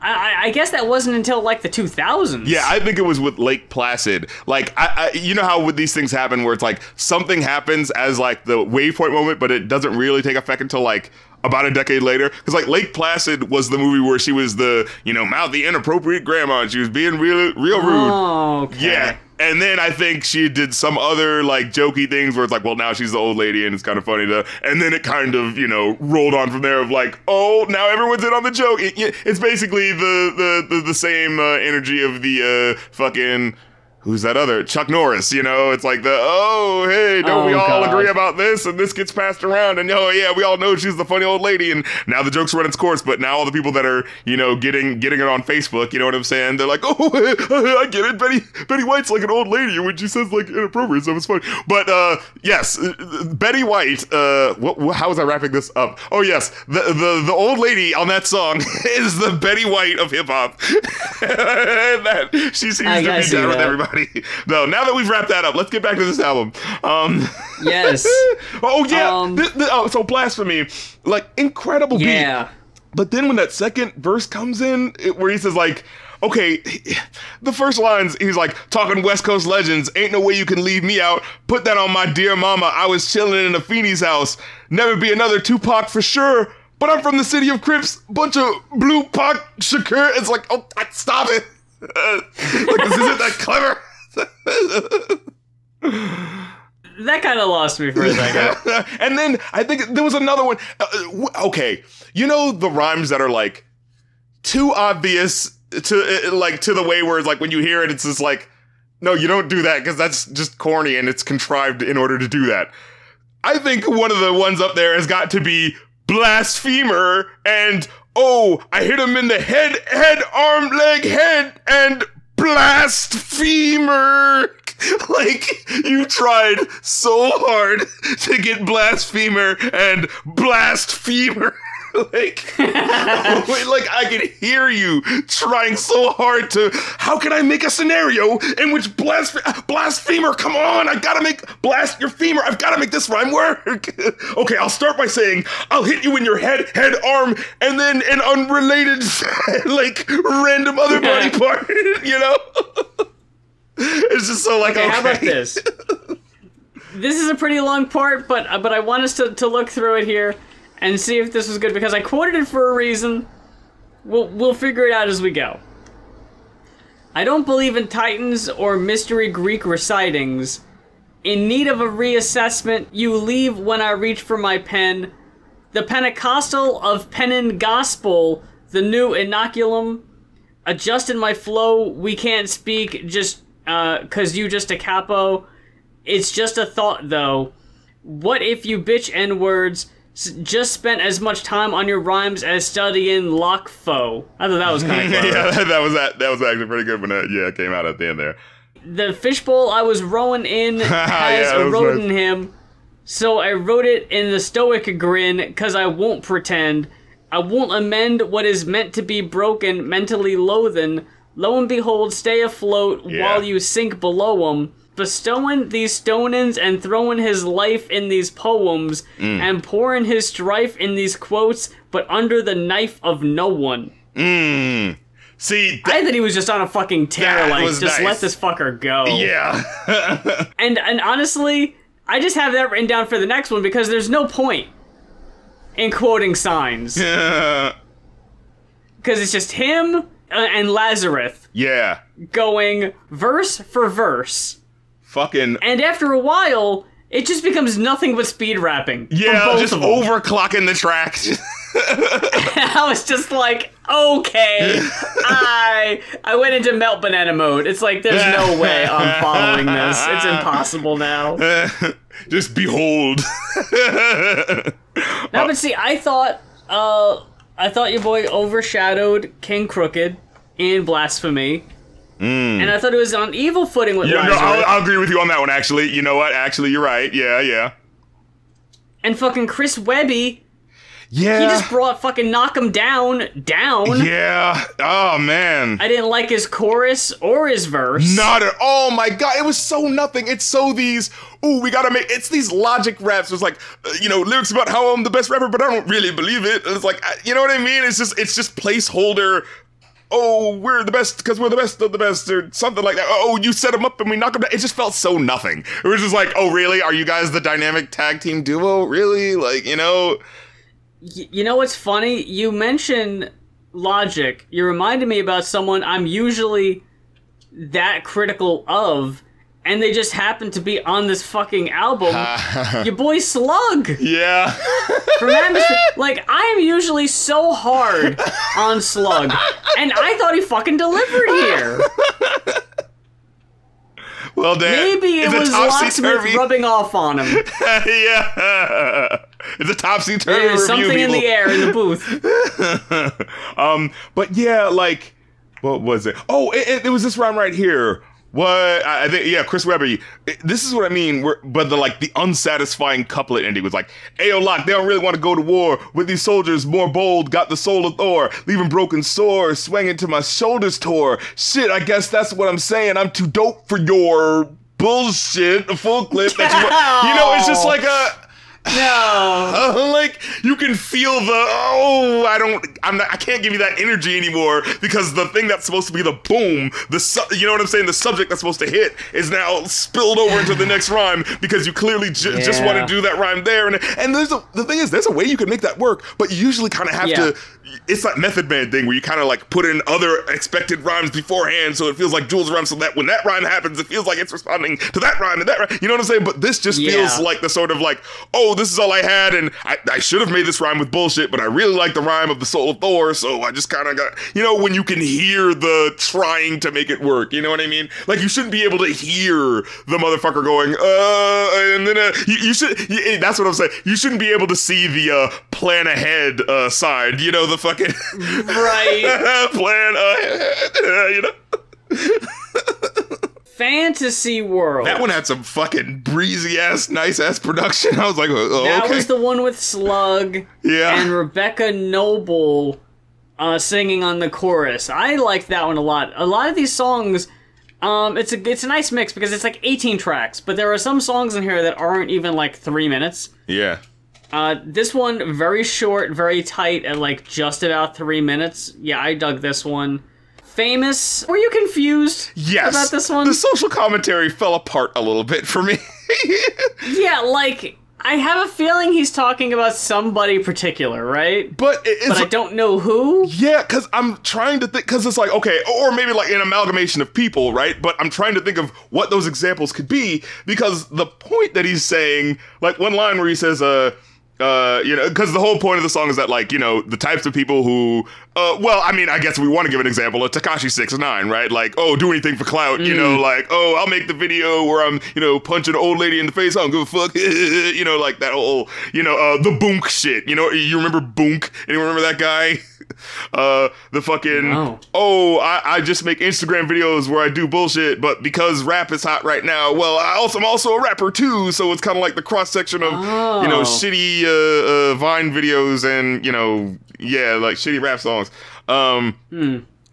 I, I- guess that wasn't until like the 2000s. Yeah, I think it was with Lake Placid. Like, I, I, you know how with these things happen, where it's like something happens as like the waypoint moment, but it doesn't really take effect until like about a decade later. Because like Lake Placid was the movie where she was the you know mouthy inappropriate grandma, and she was being real real rude. Oh, okay. Yeah. And then I think she did some other like jokey things where it's like, well, now she's the old lady and it's kind of funny to. And then it kind of you know rolled on from there of like, oh, now everyone's in on the joke. It- it- it's basically the the the, the same uh, energy of the uh, fucking. Who's that other Chuck Norris? You know, it's like the oh hey, don't Oh, we all God. agree about this? And this gets passed around, and oh yeah, we all know she's the funny old lady. And now the joke's run its course. But now all the people that are you know getting getting it on Facebook, you know what I'm saying? They're like, [LAUGHS] oh, [LAUGHS] I get it. Betty Betty White's like an old lady when she says like inappropriate stuff. It's funny. But uh, yes, uh, Betty White. Uh, what, how was I wrapping this up? Oh yes, the the the old lady on that song [LAUGHS] is the Betty White of hip hop. that she seems I- to be down with that. Everybody. [LAUGHS] No, now that we've wrapped that up, let's get back to this album. Um, Yes. [LAUGHS] oh yeah. Um, oh, so blasphemy, like incredible beat. Yeah. But then when that second verse comes in, it, where he says like, okay, [LAUGHS] the first lines he's like talking West Coast legends. Ain't no way you can leave me out. Put that on my dear mama. I was chilling in a Feeney's house. Never be another Tupac for sure. But I'm from the city of Crips. Bunch of blue Pac Shakur. It's like, oh, stop it. Like this isn't that clever. That kind of lost me for a second. [LAUGHS] and then I think there was another one. Uh, okay, you know the rhymes that are like too obvious to uh, like to the way where it's like when you hear it, it's just like, no, you don't do that because that's just corny and it's contrived in order to do that. I think one of the ones up there has got to be blasphemer and oh, I hit him in the head, head, arm, leg, head, and blast blasphemer. [LAUGHS] Like you tried so hard to get blasphemer and blasphemer. [LAUGHS] [LAUGHS] like, [LAUGHS] like I could hear you trying so hard to. How can I make a scenario in which blasph- blasphemer? Come on, I gotta make blast your femur. I've gotta make this rhyme work. [LAUGHS] okay, I'll start by saying I'll hit you in your head, head, arm, and then an unrelated, like random other body part. You know. It's just so like Okay, how about this? this is a pretty long part, but uh, but I want us to, to look through it here, and see if this was good because I quoted it for a reason. We'll we'll figure it out as we go. I don't believe in Titans or mystery Greek recitings. In need of a reassessment, you leave when I reach for my pen. The Pentecostal of Pennin Gospel, the new inoculum. Adjusted my flow, we can't speak just uh, cause you just a capo. It's just a thought though. What if you bitch N words? Just spent as much time on your rhymes as studying Lockfo. I thought that was kind of [LAUGHS] yeah, [LAUGHS] that, was that. That was actually pretty good when that yeah came out at the end there. the fishbowl I was rowing in [LAUGHS] has Yeah, that a was rodent nice. him. So I wrote it in the stoic grin, cause I won't pretend. I won't amend what is meant to be broken, mentally loathing. Lo and behold, stay afloat Yeah. while you sink below 'em. Bestowing these stonings and throwing his life in these poems, Mm. and pouring his strife in these quotes, but under the knife of no one. Mmm. See, I thought he was just on a fucking tear, That like, just nice. let this fucker go. yeah. [LAUGHS] And and honestly, I just have that written down for the next one because there's no point in quoting signs [LAUGHS] because it's just him uh, and Lazarus Yeah. going verse for verse, Fucking and after a while, it just becomes nothing but speed rapping. yeah, just overclocking the tracks. [LAUGHS] [LAUGHS] I was just like, okay, I I went into Melt-Banana mode. It's like there's no [LAUGHS] way I'm following this. It's impossible now. just behold. now, but see, I thought, uh, I thought your boy overshadowed KXNG Crooked in Blasphemy, and I thought it was on evil footing with. Yeah, no, I'll, I'll agree with you on that one. Actually, you know what? Actually, you're right. Yeah, yeah, and fucking Chris Webby, yeah. he just brought fucking knock him down, down. yeah. Oh man. I didn't like his chorus or his verse. Not at all. My God, it was so nothing. It's so these. Ooh, we gotta make. It's these logic raps. It's like, uh, you know, lyrics about how I'm the best rapper, but I don't really believe it. It's like, uh, you know what I mean? It's just, it's just placeholder. Oh, we're the best because we're the best of the best, or something like that. Uh, oh, you set them up and we knock them down. It just felt so nothing. It was just like, oh, really? Are you guys the dynamic tag team duo? Really? Like, you know? Y- you know what's funny? You mentioned logic. You reminded me about someone I'm usually that critical of, and they just happen to be on this fucking album. [LAUGHS] your boy Slug Yeah. from Atmosphere. Like I am usually so hard on Slug, and I thought he fucking delivered here. well, damn. Maybe it was Locksmith rubbing off on him. [LAUGHS] yeah. It's a topsy turvy There's review. something in the air in the booth. [LAUGHS] um, but yeah, like, what was it? Oh, it, it, it was this rhyme right here. What I think, yeah, Chris Webby. This is what I mean. We're, but the like the unsatisfying couplet ending was like, "Ayo, Lock, they don't really want to go to war with these soldiers. More bold, got the soul of Thor, leaving broken sores, swinging to my shoulders tore. Shit, I guess that's what I'm saying. I'm too dope for your bullshit. A full clip. That you, you know, it's just like a." No. [LAUGHS] Like you can feel the oh I don't I'm not I can't give you that energy anymore because the thing that's supposed to be the boom the su- you know what I'm saying the subject that's supposed to hit is now spilled over into the next rhyme because you clearly ju- just want to do that rhyme there and and there's a the thing is there's a way you can make that work but you usually kind of have Yeah. to it's that method man thing where you kind of like put in other expected rhymes beforehand so it feels like Jules rhyme so that when that rhyme happens it feels like it's responding to that rhyme and that rhyme. You know what I'm saying? But this just feels like the sort of like oh this is all I had and I, I should have made this rhyme with bullshit but I really like the rhyme of the soul of Thor so I just kind of got you know when you can hear the trying to make it work you know what I mean? Like you shouldn't be able to hear the motherfucker going uh and then uh, you, you should y- that's what I'm saying. You shouldn't be able to see the uh plan ahead uh side you know the fucking Right. [LAUGHS] plan ahead you know Fantasy World. that one had some fucking breezy ass nice ass production [LAUGHS] I was like oh, That okay was the one with Slug yeah and Rebecca Noble uh, singing on the chorus. I liked that one a lot. A lot of these songs, um, it's a it's a nice mix because it's like 18 tracks, but there are some songs in here that aren't even like three minutes. yeah Uh, this one very short, very tight, at like just about three minutes. Yeah, I dug this one. Famous. Were you confused Yes. about this one? The social commentary fell apart a little bit for me. [LAUGHS] Yeah, like I have a feeling he's talking about somebody particular, right? But But I don't know who. Yeah, because I'm trying to think, because it's like, okay, or maybe like an amalgamation of people, right? But I'm trying to think of what those examples could be, because the point that he's saying, like one line where he says, uh, uh, you know, because the whole point of the song is that, like, you know, the types of people who, uh, well, I mean, I guess we want to give an example of Tekashi Six Nine, right? Like, oh, do anything for clout, you know, like, oh, I'll make the video where I'm, you know, punching an old lady in the face. I don't give a fuck, [LAUGHS] you know, like that whole, you know, uh, the Boonk shit. You know, you remember Boonk? Anyone remember that guy? [LAUGHS] [LAUGHS] uh the fucking No. oh I, I just make instagram videos where i do bullshit but because rap is hot right now well I also, i'm also a rapper too so it's kind of like the cross section of you know Oh. shitty uh, uh vine videos and you know yeah like shitty rap songs um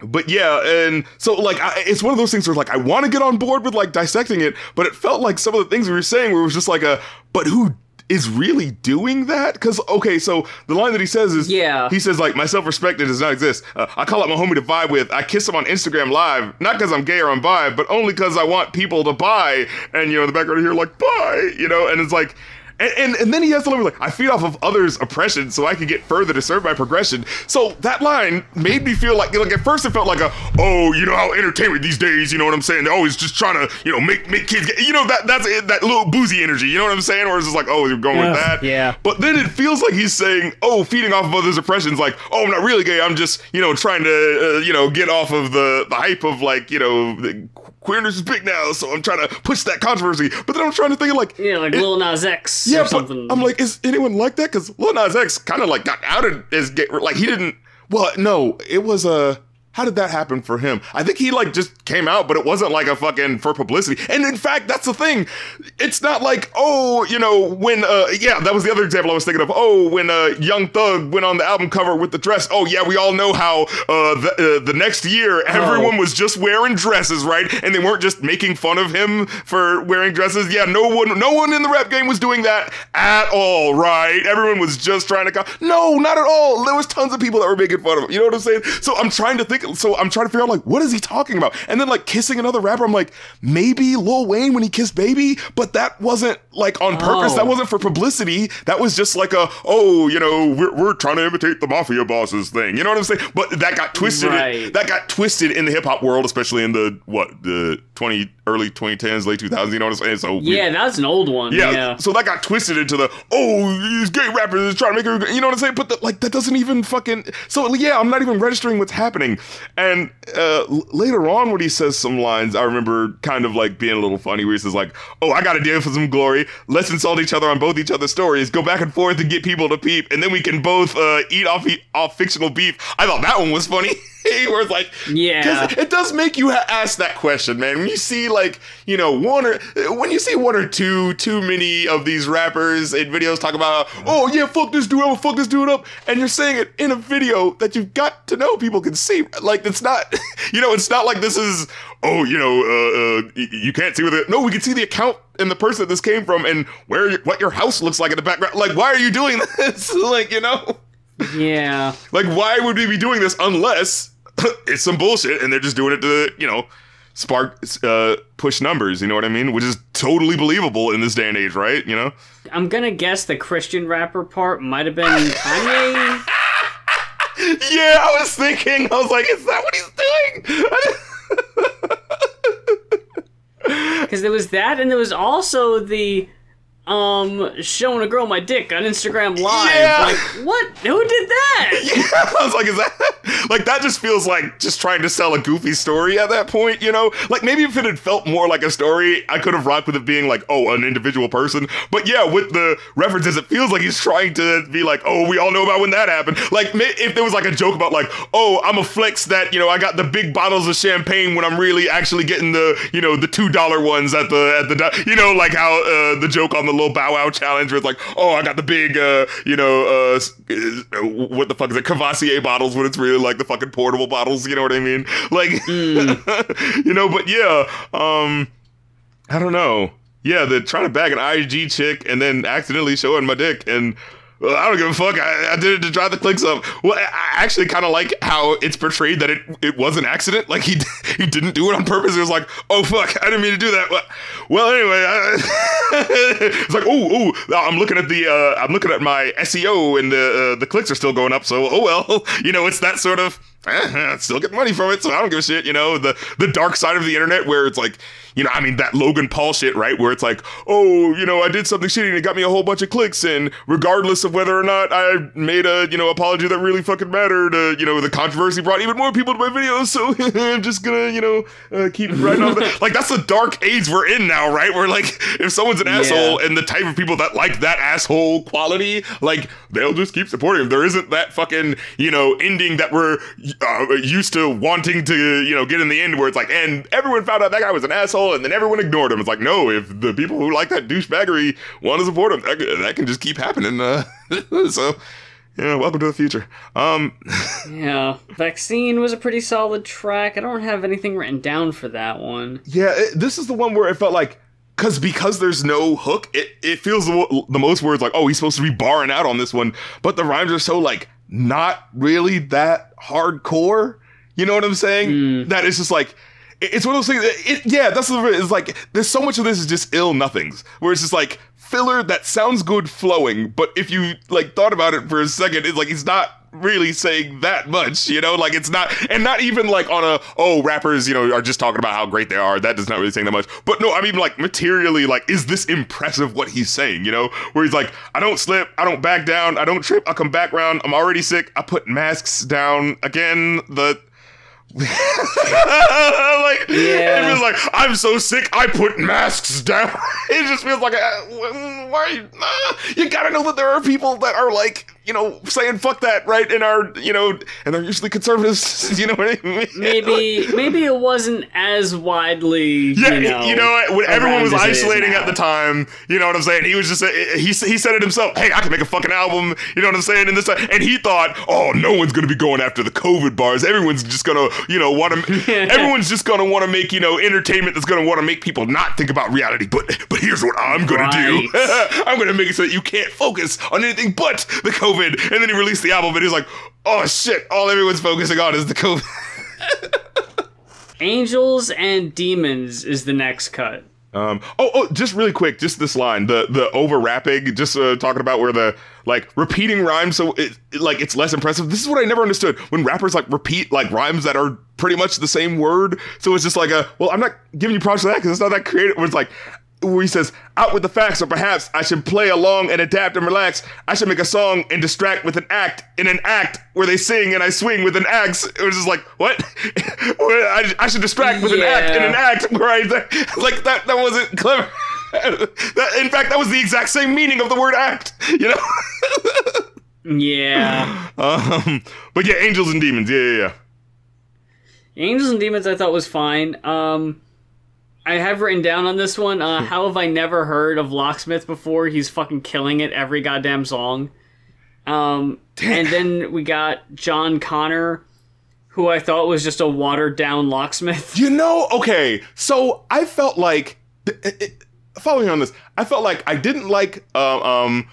but yeah, and so like I, it's one of those things where like I want to get on board with like dissecting it, but it felt like some of the things we were saying where it was just like a, but who is really doing that? Because okay, so the line that he says is, Yeah. he says like my self respect does not exist. Uh, I call out my homie to vibe with. I kiss him on Instagram live, not because I'm gay or I'm bi, but only because I want people to buy. And you know, in the background here like buy, you know, and it's like. And, and, and then he has to live like I feed off of others' oppression so I can get further to serve my progression. So that line made me feel like like at first it felt like a oh you know how entertainment these days you know what I'm saying they're always just trying to you know make make kids get you know that that's it, that little boozy energy you know what I'm saying or it's just like oh you're going with that yeah. but then it feels like he's saying, "Oh, feeding off of others' oppressions, like, oh, I'm not really gay. I'm just, you know, trying to, uh, you know, get off of the the hype of like, you know, the queerness is big now, so I'm trying to push that controversy." But then I'm trying to think of like, Yeah, like it- Lil Nas X yeah, or but something. I'm like, is anyone like that? Because Lil Nas X kind of like got outed as gay. Like he didn't. Well, no, it was a. How did that happen for him? I think he like just came out, but it wasn't like a fucking for publicity. And in fact, that's the thing. It's not like oh, you know, when uh yeah, that was the other example I was thinking of. Oh, when uh Young Thug went on the album cover with the dress. Oh yeah, we all know how uh the uh, the next year everyone was just wearing dresses, right? And they weren't just making fun of him for wearing dresses. Yeah, no one no one in the rap game was doing that at all, right? Everyone was just trying to co- No, not at all. There was tons of people that were making fun of him. You know what I'm saying? So I'm trying to think so I'm trying to figure out like what is he talking about? And then like kissing another rapper, I'm like, maybe Lil Wayne when he kissed Baby, but that wasn't like on purpose. Oh. That wasn't for publicity. That was just like a, oh, you know, we're, we're trying to imitate the mafia bosses thing. You know what I'm saying? But that got twisted. Right. That got twisted in the hip hop world, especially in the what the 20 early 2010s, late 2000s. You know what I'm saying? So we- yeah, that's an old one. yeah, Yeah. So that got twisted into the oh these gay rappers is trying to make her you know what I'm saying? But the, like that doesn't even fucking so yeah, I'm not even registering what's happening. And uh, later on when he says some lines, I remember kind of like being a little funny where he says like, "Oh, I got a deal for some glory. Let's insult each other on both each other's stories. Go back and forth and get people to peep, and then we can both uh, eat off off fictional beef." I thought that one was funny. [LAUGHS] where it's like, Yeah. it does make you ha- ask that question, man. When you see like, you know, one or when you see one or two too many of these rappers in videos talk about, oh yeah, fuck this dude up, fuck this dude up, and you're saying it in a video that you've got to know people can see. Like it's not, [LAUGHS] you know, it's not like this is, oh, you know, uh, uh, you can't see with it. No, we can see the account and the person that this came from and where your, what your house looks like in the background. Like, why are you doing [LAUGHS] this? [LAUGHS] like, you know. Yeah. Like, why would we be doing this unless [COUGHS] it's some bullshit and they're just doing it to, you know, spark, uh, push numbers, you know what I mean? Which is totally believable in this day and age, right? You know? I'm gonna guess the Christian rapper part might have been Kanye. [LAUGHS] Yeah, I was thinking, I was like, is that what he's doing? [LAUGHS] Because there was that, and there was also the um showing a girl my dick on Instagram Live. Yeah. Like, what? Who did that? [LAUGHS] yeah, I was like, is that like that? Just feels like just trying to sell a goofy story at that point, you know? Like maybe if it had felt more like a story, I could have rocked with it being like, oh, an individual person. But yeah, with the references, it feels like he's trying to be like, oh, we all know about when that happened. Like if there was like a joke about like, oh, I'm a flex that you know I got the big bottles of champagne when I'm really actually getting the you know the two dollar ones at the at the you know like how uh, the joke on the little Bow Wow challenge was like, oh, I got the big uh, you know uh, uh, what the fuck is it Cavassier bottles when it's really like the fucking portable bottles. You know what I mean? [LAUGHS] Like [LAUGHS] you know, but yeah, um, I don't know. Yeah, the trying to bag an IG chick and then accidentally showing my dick and well, I don't give a fuck. I, I did it to drive the clicks up. Well, I actually kind of like how it's portrayed that it it was an accident. Like he [LAUGHS] he didn't do it on purpose. It was like, oh fuck, I didn't mean to do that. Well, anyway, [LAUGHS] it's like, oh oh, I'm looking at the uh, I'm looking at my SEO and the uh, the clicks are still going up. So oh well, [LAUGHS] you know, it's that sort of. Eh, still get money from it, so I don't give a shit. You know, the the dark side of the internet where it's like, you know, I mean that Logan Paul shit, right? Where it's like, oh, you know, I did something shitty and it got me a whole bunch of clicks, and regardless of whether or not I made a you know apology that really fucking mattered, uh, you know, the controversy brought even more people to my videos, so [LAUGHS] I'm just gonna you know uh, keep writing off. The, [LAUGHS] like that's the dark age we're in now, right? Where like if someone's an asshole and the type of people that like that asshole quality, like they'll just keep supporting him. There isn't that fucking you know ending that we're uh, used to wanting to you know get in the end where it's like and everyone found out that guy was an asshole and then everyone ignored him. It's like no, if the people who like that douchebaggery want to support him, that, that can just keep happening. Uh, [LAUGHS] so. Yeah, welcome to the future. Um, [LAUGHS] Yeah, vaccine was a pretty solid track. I don't have anything written down for that one. Yeah, it, this is the one where it felt like because because there's no hook, it, it feels the, the most words like oh he's supposed to be barring out on this one, but the rhymes are so like not really that hardcore. You know what I'm saying? Mm. That it's just like it's one of those things. That it, yeah, that's the it's like there's so much of this is just ill nothings where it's just like filler that sounds good flowing, but if you like thought about it for a second, it's like it's not really saying that much, you know, like it's not, and not even like on a oh rappers, you know, are just talking about how great they are. That does not really saying that much. But no, I mean like materially, like is this impressive what he's saying? You know, where he's like, I don't slip, I don't back down, I don't trip, I come back round. I'm already sick. I put masks down again. The [LAUGHS] like Yeah. it feels like I'm so sick I put masks down. [LAUGHS] It just feels like uh, why uh, you gotta know that there are people that are like you know saying fuck that right in our you know and they're usually conservatives. [LAUGHS] You know what I mean? Maybe maybe it wasn't as widely. Yeah, you know, what? When everyone was around as it is isolating at the time, you know what I'm saying? He was just he he said it himself. Hey, I can make a fucking album. You know what I'm saying? And this and he thought, oh, no one's gonna be going after the COVID bars. Everyone's just gonna you know want to. [LAUGHS] everyone's just gonna want to make you know entertainment that's gonna want to make people not think about reality. But but here's what I'm gonna do. [LAUGHS] I'm gonna make it so that you can't focus on anything but the COVID. And then he released the album, and he's like, oh shit, all everyone's focusing on is the COVID. [LAUGHS] Angels and Demons is the next cut. Um, oh, oh, just really quick, just this line, the the over rapping, just uh, talking about where the like repeating rhymes, so it, it- like it's less impressive. This is what I never understood when rappers like repeat like rhymes that are pretty much the same word. So it's just like a well, I'm not giving you props for that because it's not that creative. Where it's like where he says out with the facts, or perhaps I should play along and adapt and relax. I should make a song and distract with an act in an act where they sing and I swing with an axe. It was just like what? [LAUGHS] I, I should distract with an act in an act where I [LAUGHS] like that that wasn't clever. [LAUGHS] that, in fact, that was the exact same meaning of the word act. You know. Yeah. um, but yeah, angels and demons. Yeah, yeah, yeah. Angels and Demons I thought was fine. Um I have written down on this one, uh, [LAUGHS] how have I never heard of Locksmith before? He's fucking killing it every goddamn song. Um and then we got John Connor, who I thought was just a watered down locksmith. You know, okay. So I felt like, it- it- following on this, I felt like I didn't like uh, um,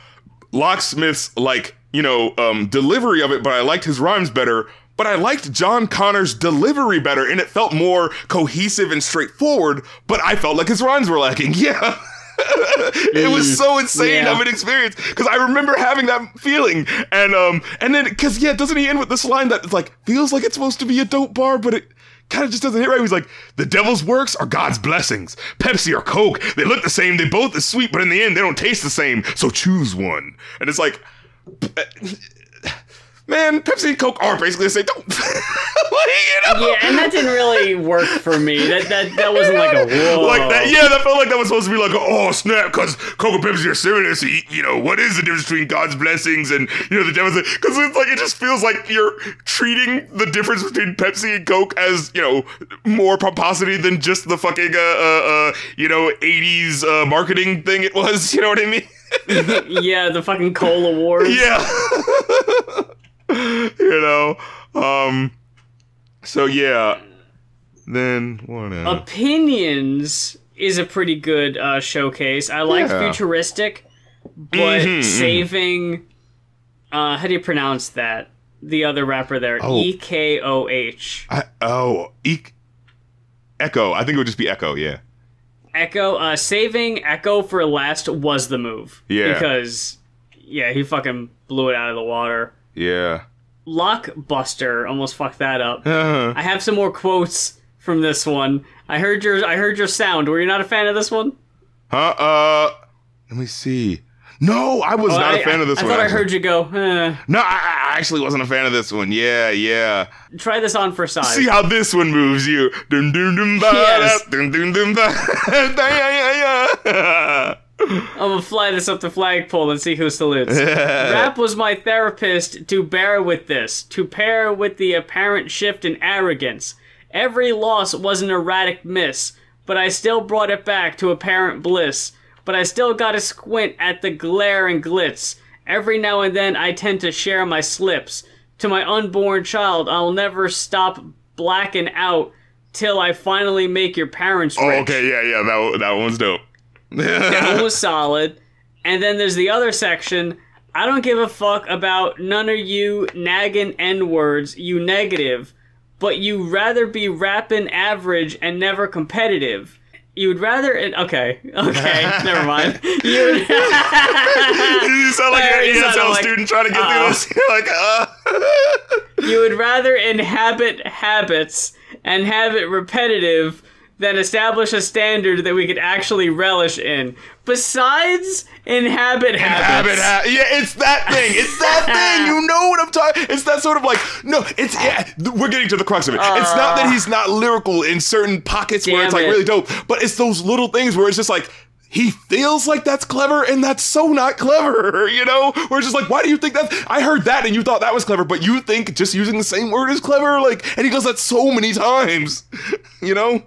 Locksmith's like you know um, delivery of it, but I liked his rhymes better. But I liked John Connor's delivery better, and it felt more cohesive and straightforward. But I felt like his rhymes were lacking. [LAUGHS] Yeah. it was so insane Yeah. of an experience because I remember having that feeling, and um, and then because yeah, doesn't he end with this line that it's like feels like it's supposed to be a dope bar, but it kind of just doesn't hit right. He's like, the devil's works are God's blessings. Pepsi or Coke, they look the same, they both are sweet, but in the end, they don't taste the same. So choose one. And it's like, man, Pepsi and Coke are basically the same. Don't, [LAUGHS] like, you know? Yeah, and that didn't really work for me. That that that wasn't like a whoa. [LAUGHS] Like that, yeah, that felt like that was supposed to be like, oh snap, because Coke and Pepsi are serious. You, you know, what is the difference between God's blessings and you know the devil's? Because it's like it just feels like you're treating the difference between Pepsi and Coke as you know more pomposity than just the fucking uh, uh, uh you know '80s uh, marketing thing it was. [LAUGHS] You know what I mean? yeah, the fucking cola wars. yeah. [LAUGHS] you know. Um. So yeah. Then what? else? Opinions is a pretty good uh, showcase. I like Yeah. futuristic, but Mhm, mhm. saving Uh, how do you pronounce that? The other rapper there, Oh. E K O H. I, oh, e- Echo. I think it would just be Echo. Yeah. Echo, uh, saving Echo for last was the move. Yeah. Because, yeah, he fucking blew it out of the water. Yeah. Lockbuster almost fucked that up. [LAUGHS] Uh, I have some more quotes from this one. I heard your I heard your sound. Were you not a fan of this one? huh? Uh, let me see. No, I was Oh, not I- a fan of this I, one. I thought I heard you go. Eh. No, I, I actually wasn't a fan of this one. Yeah, yeah. Try this on for size. See how this one moves you. Dum dum dum ba Yes. da, dum dum dum ba [LAUGHS] I'm gonna fly this up the flagpole and see who salutes. [LAUGHS] Rap was my therapist to bear with this, to pair with the apparent shift in arrogance. Every loss was an erratic miss, but I still brought it back to apparent bliss. But I still gotta squint at the glare and glitz. Every now and then I tend to share my slips. To my unborn child, I'll never stop blacking out till I finally make your parents oh, rich. Oh, okay, yeah, yeah. That that one's dope. That one was [LAUGHS] solid. And then there's the other section. I don't give a fuck about none of you nagging N words, you negative, but you rather be rapping average and never competitive. You would rather. Okay, okay, [LAUGHS] never mind. You would, [LAUGHS] you sound like an ESL like- student trying to get uh-oh. through this. You're like, uh. you would rather inhabit habits and have it repetitive than establish a standard that we could actually relish in. Besides inhabit habits. Habit, ha- yeah, it's that thing. It's that [LAUGHS] thing. You know what I'm talking. It's that sort of like no. It's yeah. We're getting to the crux of it. it's not that he's not lyrical in certain pockets where it's like it. really dope, but it's those little things where it's just like. He feels like that's clever, and that's so not clever, you know? We're just like, why do you think that? I heard that, and you thought that was clever, but you think just using the same word is clever? Like, and he does that so many times, [LAUGHS] you know?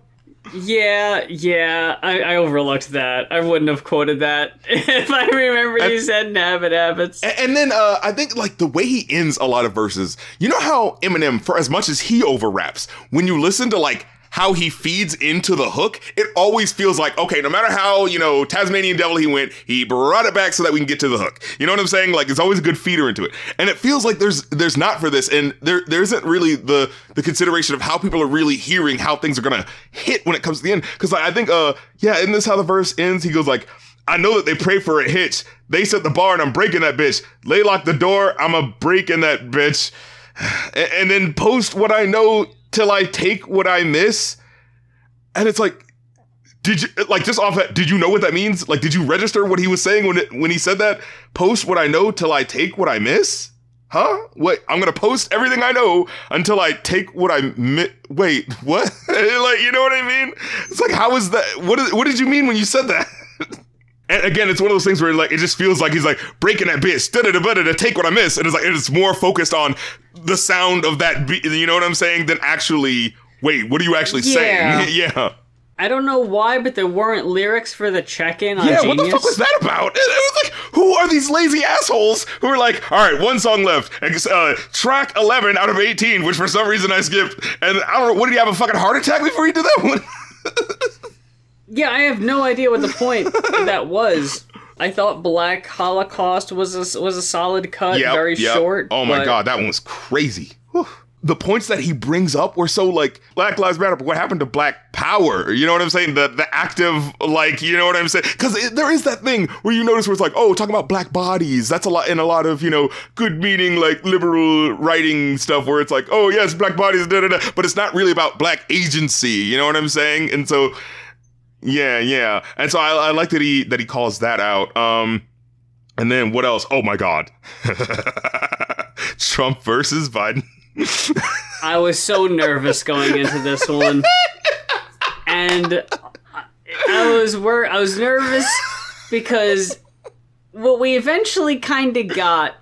Yeah, yeah, I, I overlooked that. I wouldn't have quoted that [LAUGHS] if I remember you said inhabit habits. A- And then uh, I think like the way he ends a lot of verses, you know how Eminem, for as much as he over raps, when you listen to like how he feeds into the hook, it always feels like, okay, no matter how, you know, Tasmanian Devil he went, he brought it back so that we can get to the hook. You know what I'm saying? Like it's always a good feeder into it. And it feels like there's there's not for this, and there there isn't really the the consideration of how people are really hearing how things are gonna hit when it comes to the end. Cause I think uh yeah, isn't this how the verse ends? He goes like I know that they pray for a hitch. They set the bar and I'm breaking that bitch. They lock the door, I'm a breaking that bitch. [SIGHS] A- And then post what I know till I take what I miss. And it's like, did you like just off that? Did you know what that means? Like, did you register what he was saying when it, when he said that? Post what I know till I take what I miss. Huh? Wait, I'm gonna post everything I know until I take what I mi- Wait, [LAUGHS] what? [LAUGHS] like, you know what I mean? It's like, how is that? What, is, what did you mean when you said that? [LAUGHS] And again, it's one of those things where like it just feels like he's like breaking that bitch, da da da da da, take what I miss, and it's like it's more focused on the sound of that beat. You know what I'm saying? Than actually, wait, what are you actually Yeah. saying? [LAUGHS] yeah, I don't know why, but there weren't lyrics for the check-in on yeah. Genius. What the fuck was that about? It, it was like, who are these lazy assholes who are like, all right, one song left, uh, track 11 out of 18, which for some reason I skipped, and I don't know, what did he have a fucking heart attack before he did that one? [LAUGHS] Yeah, I have no idea what the point [LAUGHS] that was. I thought Black Holocaust was a, was a solid cut, Yep, very yep. short. Oh my but- god, that one was crazy. Whew. The points that he brings up were so like Black Lives Matter, but what happened to Black Power? You know what I'm saying? The the active, like, you know what I'm saying? Because there is that thing where you notice where it's like, oh, talking about black bodies. That's a lot in a lot of you know good meaning like liberal writing stuff where it's like, oh yes, black bodies, da da da. But it's not really about black agency. You know what I'm saying? And so, yeah, yeah. And so I, I like that he that he calls that out. Um, and then what else? Oh my god. [LAUGHS] Trump versus Biden. I was so nervous going into this one, and I was wor- I was nervous because what we eventually kind of got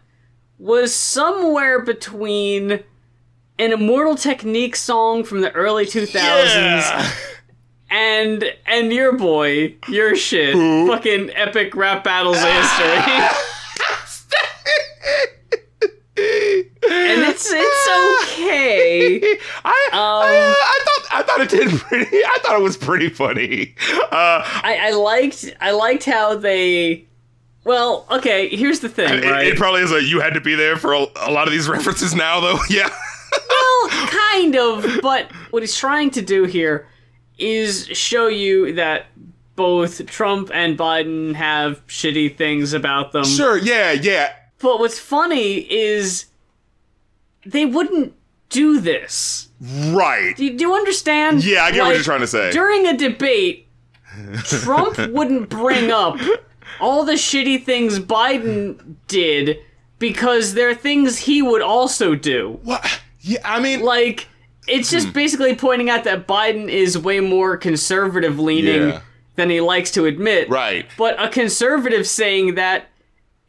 was somewhere between an Immortal Technique song from the early 2000s and and your boy, your shit, fucking epic rap battles of history. [LAUGHS] and it's it's okay. I, Um, I, I thought I thought it did pretty. I thought it was pretty funny. Uh, I, I liked I liked how they Well, okay, here's the thing, It, right? it probably is a you had to be there for a, a lot of these [LAUGHS] references now, though. [LAUGHS] Yeah. well, kind of, but what he's trying to do here is show you that both Trump and Biden have shitty things about them. Sure. Yeah. Yeah. But what's funny is they wouldn't do this. Right. Do you, do you understand? Yeah, I get what you're trying to say. During a debate, Trump [LAUGHS] wouldn't bring up all the shitty things Biden did because they're things he would also do. What? Yeah. I mean, Like, it's Hmm. just basically pointing out that Biden is way more conservative leaning Yeah. than he likes to admit. right. But a conservative saying that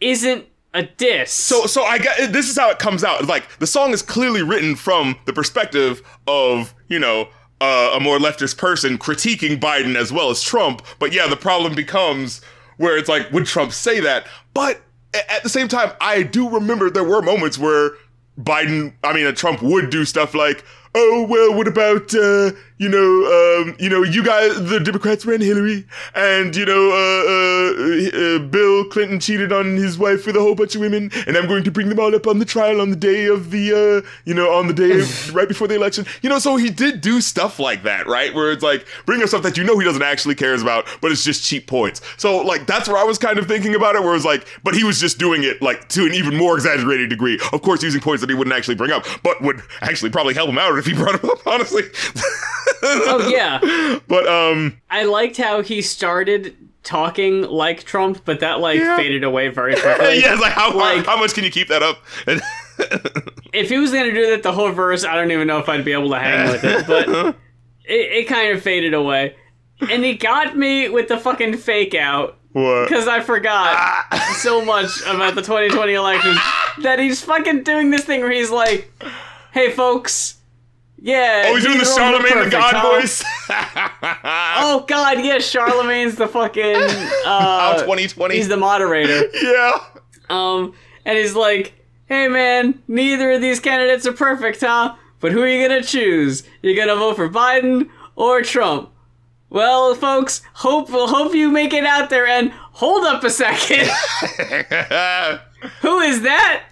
isn't a diss. So, so I got this is how it comes out. Like the song is clearly written from the perspective of you know uh, a more leftist person critiquing Biden as well as Trump. But yeah, the problem becomes where it's like, would Trump say that? But at the same time, I do remember there were moments where Biden, I mean, uh, Trump would do stuff like, "Oh well, what about uh, you know, um, you know, you guys, the Democrats ran Hillary, and you know, uh, uh, uh, Bill Clinton cheated on his wife with a whole bunch of women, and I'm going to bring them all up on the trial on the day of the, uh, you know, on the day of, [LAUGHS] right before the election, you know." So he did do stuff like that, right? Where it's like bring up stuff that you know he doesn't actually cares about, but it's just cheap points. So like that's where I was kind of thinking about it, where it was like, but he was just doing it like to an even more exaggerated degree. Of course, using points that he wouldn't actually bring up, but would actually probably help him out if brought them up. Honestly. oh yeah, [LAUGHS] But um, I liked how he started talking like Trump, but that like Yeah. faded away very [LAUGHS] quickly. yeah, like how like- how much can you keep that up? [LAUGHS] If he was gonna do that the whole verse, I don't even know if I'd be able to hang with it. But it, it kind of faded away, and he got me with the fucking fake out. what? Because I forgot so much about the 2020 election that he's fucking doing this thing where he's like, "Hey, folks, yeah." Oh, he's doing the neither of them are Charlemagne the God huh?" voice. [LAUGHS] Oh God, yes, Charlemagne's the fucking. [LAUGHS] Uh, 2020. He's the moderator. yeah. Um, and he's like, "Hey, man, neither of these candidates are perfect, huh? But who are you gonna choose? You're gonna vote for Biden or Trump?" Well, folks, hope hope you make it out there. And hold up a second. [LAUGHS] Who is that?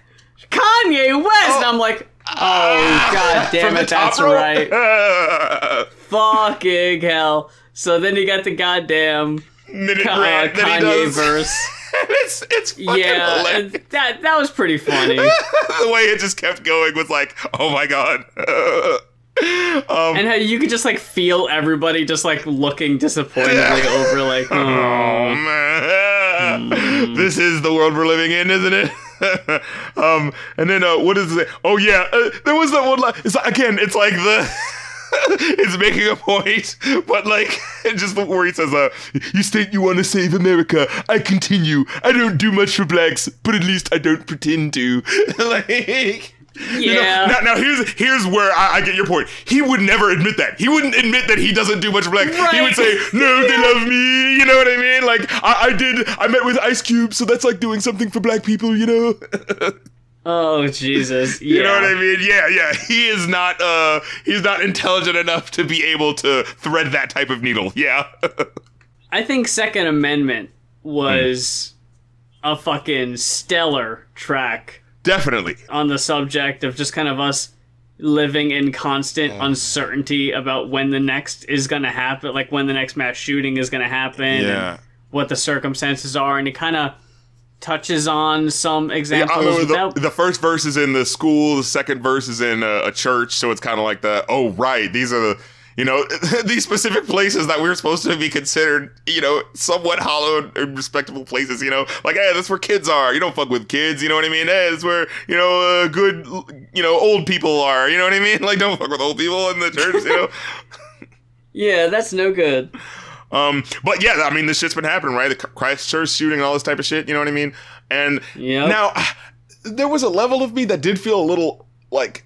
Kanye West. And I'm like, oh god damn it, that's rope. right. [LAUGHS] Fucking hell. So then you got the goddamn Minute uh, rant that he Kanye does. verse. [LAUGHS] it's it's fucking Yeah, hilarious. that that was pretty funny. [LAUGHS] the way it just kept going was like, oh my god. um, and how you could just like feel everybody just like looking disappointedly over like, oh oh. man, this is the world we're living in, isn't it? [LAUGHS] um, and then uh, what is it? Oh yeah, uh, there was that one. Line. It's like, again, it's like the. [LAUGHS] it's making a point, but like [LAUGHS] just where he says, "Uh, you state you want to save America. I continue. I don't do much for blacks, but at least I don't pretend to." like. You know, Yeah. now, now here's here's where I, I get your point. He would never admit that. He wouldn't admit that he doesn't do much black. He would say, "No, they love me." You know what I mean? Like I, I did. I met with Ice Cube, so that's like doing something for black people. You know? [LAUGHS] Oh Jesus. Yeah. you know what I mean? Yeah, yeah. He is not. Uh, he's not intelligent enough to be able to thread that type of needle. Yeah. [LAUGHS] I think Second Amendment was Hmm. a fucking stellar track Definitely. on the subject of just kind of us living in constant uncertainty about when the next is going to happen, like when the next mass shooting is going to happen, and what the circumstances are, and it kind of touches on some Yeah, examples remember without. the, the first verse is in the school, the second verse is in a, a church, so it's kind of like the oh right, these are the you know [LAUGHS] these specific places that we're supposed to be considered you know somewhat hallowed and respectable places. You know, like hey, that's where kids are. You don't fuck with kids. You know what I mean? Hey, that's where you know uh, good you know old people are. You know what I mean? [LAUGHS] Like don't fuck with old people in the church. You know. [LAUGHS] yeah, that's no good. Um, but yeah, I mean, this shit's been happening, right? The Christchurch shooting and all this type of shit. You know what I mean? And Yep. now [SIGHS] there was a level of me that did feel a little like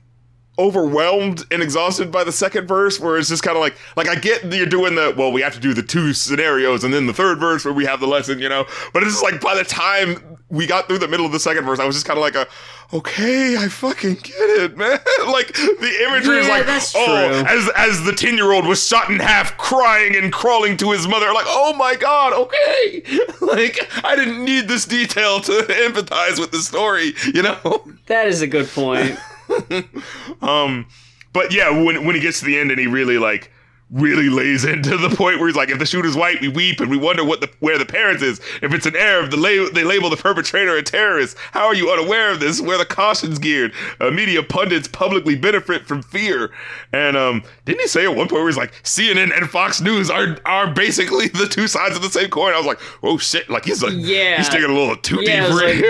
overwhelmed and exhausted by the second verse, where it's just kind of like, like I get you're doing the well, we have to do the two scenarios and then the third verse where we have the lesson, you know. But it's just like by the time we got through the middle of the second verse, I was just kind of like a, okay, I fucking get it, [LAUGHS] man. like the imagery is like, oh, true. as as the ten year old was shot in half, crying and crawling to his mother, like, oh my god, okay. [LAUGHS] like I didn't need this detail to [LAUGHS] empathize with the story, you know. That is a good point. [LAUGHS] Um, but yeah, when when he gets to the end and he really like really lays [LAUGHS] into the point where he's like, if the shooter's white, we weep and we wonder what the where the parents is. If it's an Arab, the la- they label the perpetrator a terrorist. How are you unaware of this? Where the caution's geared? Uh, media pundits publicly benefit from fear. And um, didn't he say at one point where he's like, CNN and Fox News are are basically [LAUGHS] the two sides of the same coin? I was like, oh shit, like he's like, Yeah. he's taking a little too Yeah, deep right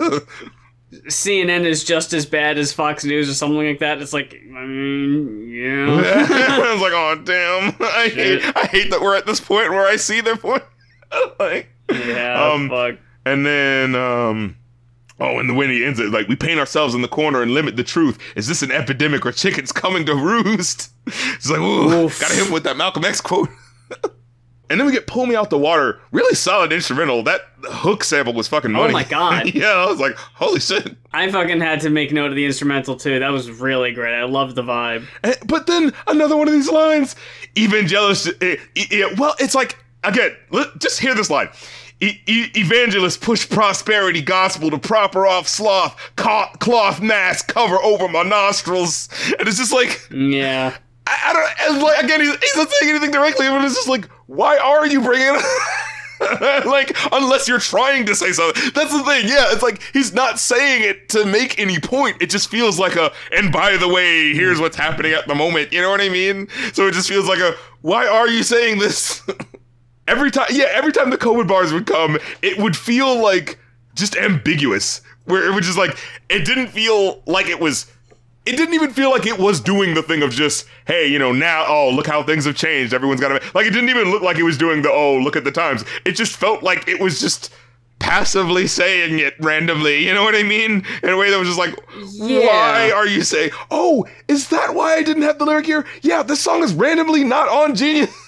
was here. CNN is just as bad as Fox News or something like that. It's like, I mean, yeah. [LAUGHS] I was like, oh damn! [LAUGHS] I hate, I hate that we're at this point where I see their point. [LAUGHS] like, yeah, Um, fuck. and then, um, oh, and the when he ends it, like we paint ourselves in the corner and limit the truth. Is this an epidemic or chickens coming to roost? It's like, ooh, Oof. gotta hit him with that Malcolm X quote. And then we get "Pull Me Out the Water," really solid instrumental. That hook sample was fucking money. Oh my God. [LAUGHS] yeah, I was like, holy shit. I fucking had to make note of the instrumental too. That was really great. I loved the vibe. Eh, But then another one of these lines, evangelist. eh, eh, well, it's like again. Let, just hear this line. E- e- evangelists push prosperity gospel to proper off sloth, ca- cloth mask cover over my nostrils, and it's just like Yeah. I, I don't. And like again, he's, he's not saying anything directly, but it's just like, why are you bringing? [LAUGHS] like unless you're trying to say something. That's the thing yeah it's like he's not saying it to make any point. It just feels like a and by the way here's what's happening at the moment. You know what i mean? So it just feels like a why are you saying this? [LAUGHS] Every time yeah every time the covid bars would come it would feel like just ambiguous. Where it was just like it didn't feel like it was it didn't even feel like it was doing the thing of just, hey, you know, now, oh, look how things have changed. Everyone's got to, like, it didn't even look like it was doing the, oh, look at the times. It just felt like it was just passively saying it randomly. You know what I mean? In a way that was just like, Yeah. why are you saying, oh, is that why I didn't have the lyric here? Yeah, this song is randomly not on Genius. [LAUGHS]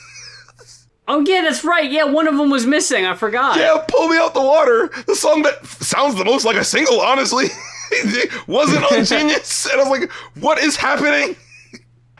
Oh yeah, that's right. Yeah, one of them was missing. I forgot. Yeah, pull me out the water. The song that sounds the most like a single, honestly, [LAUGHS] [LAUGHS] wasn't on Genius. [LAUGHS] And I was like, what is happening?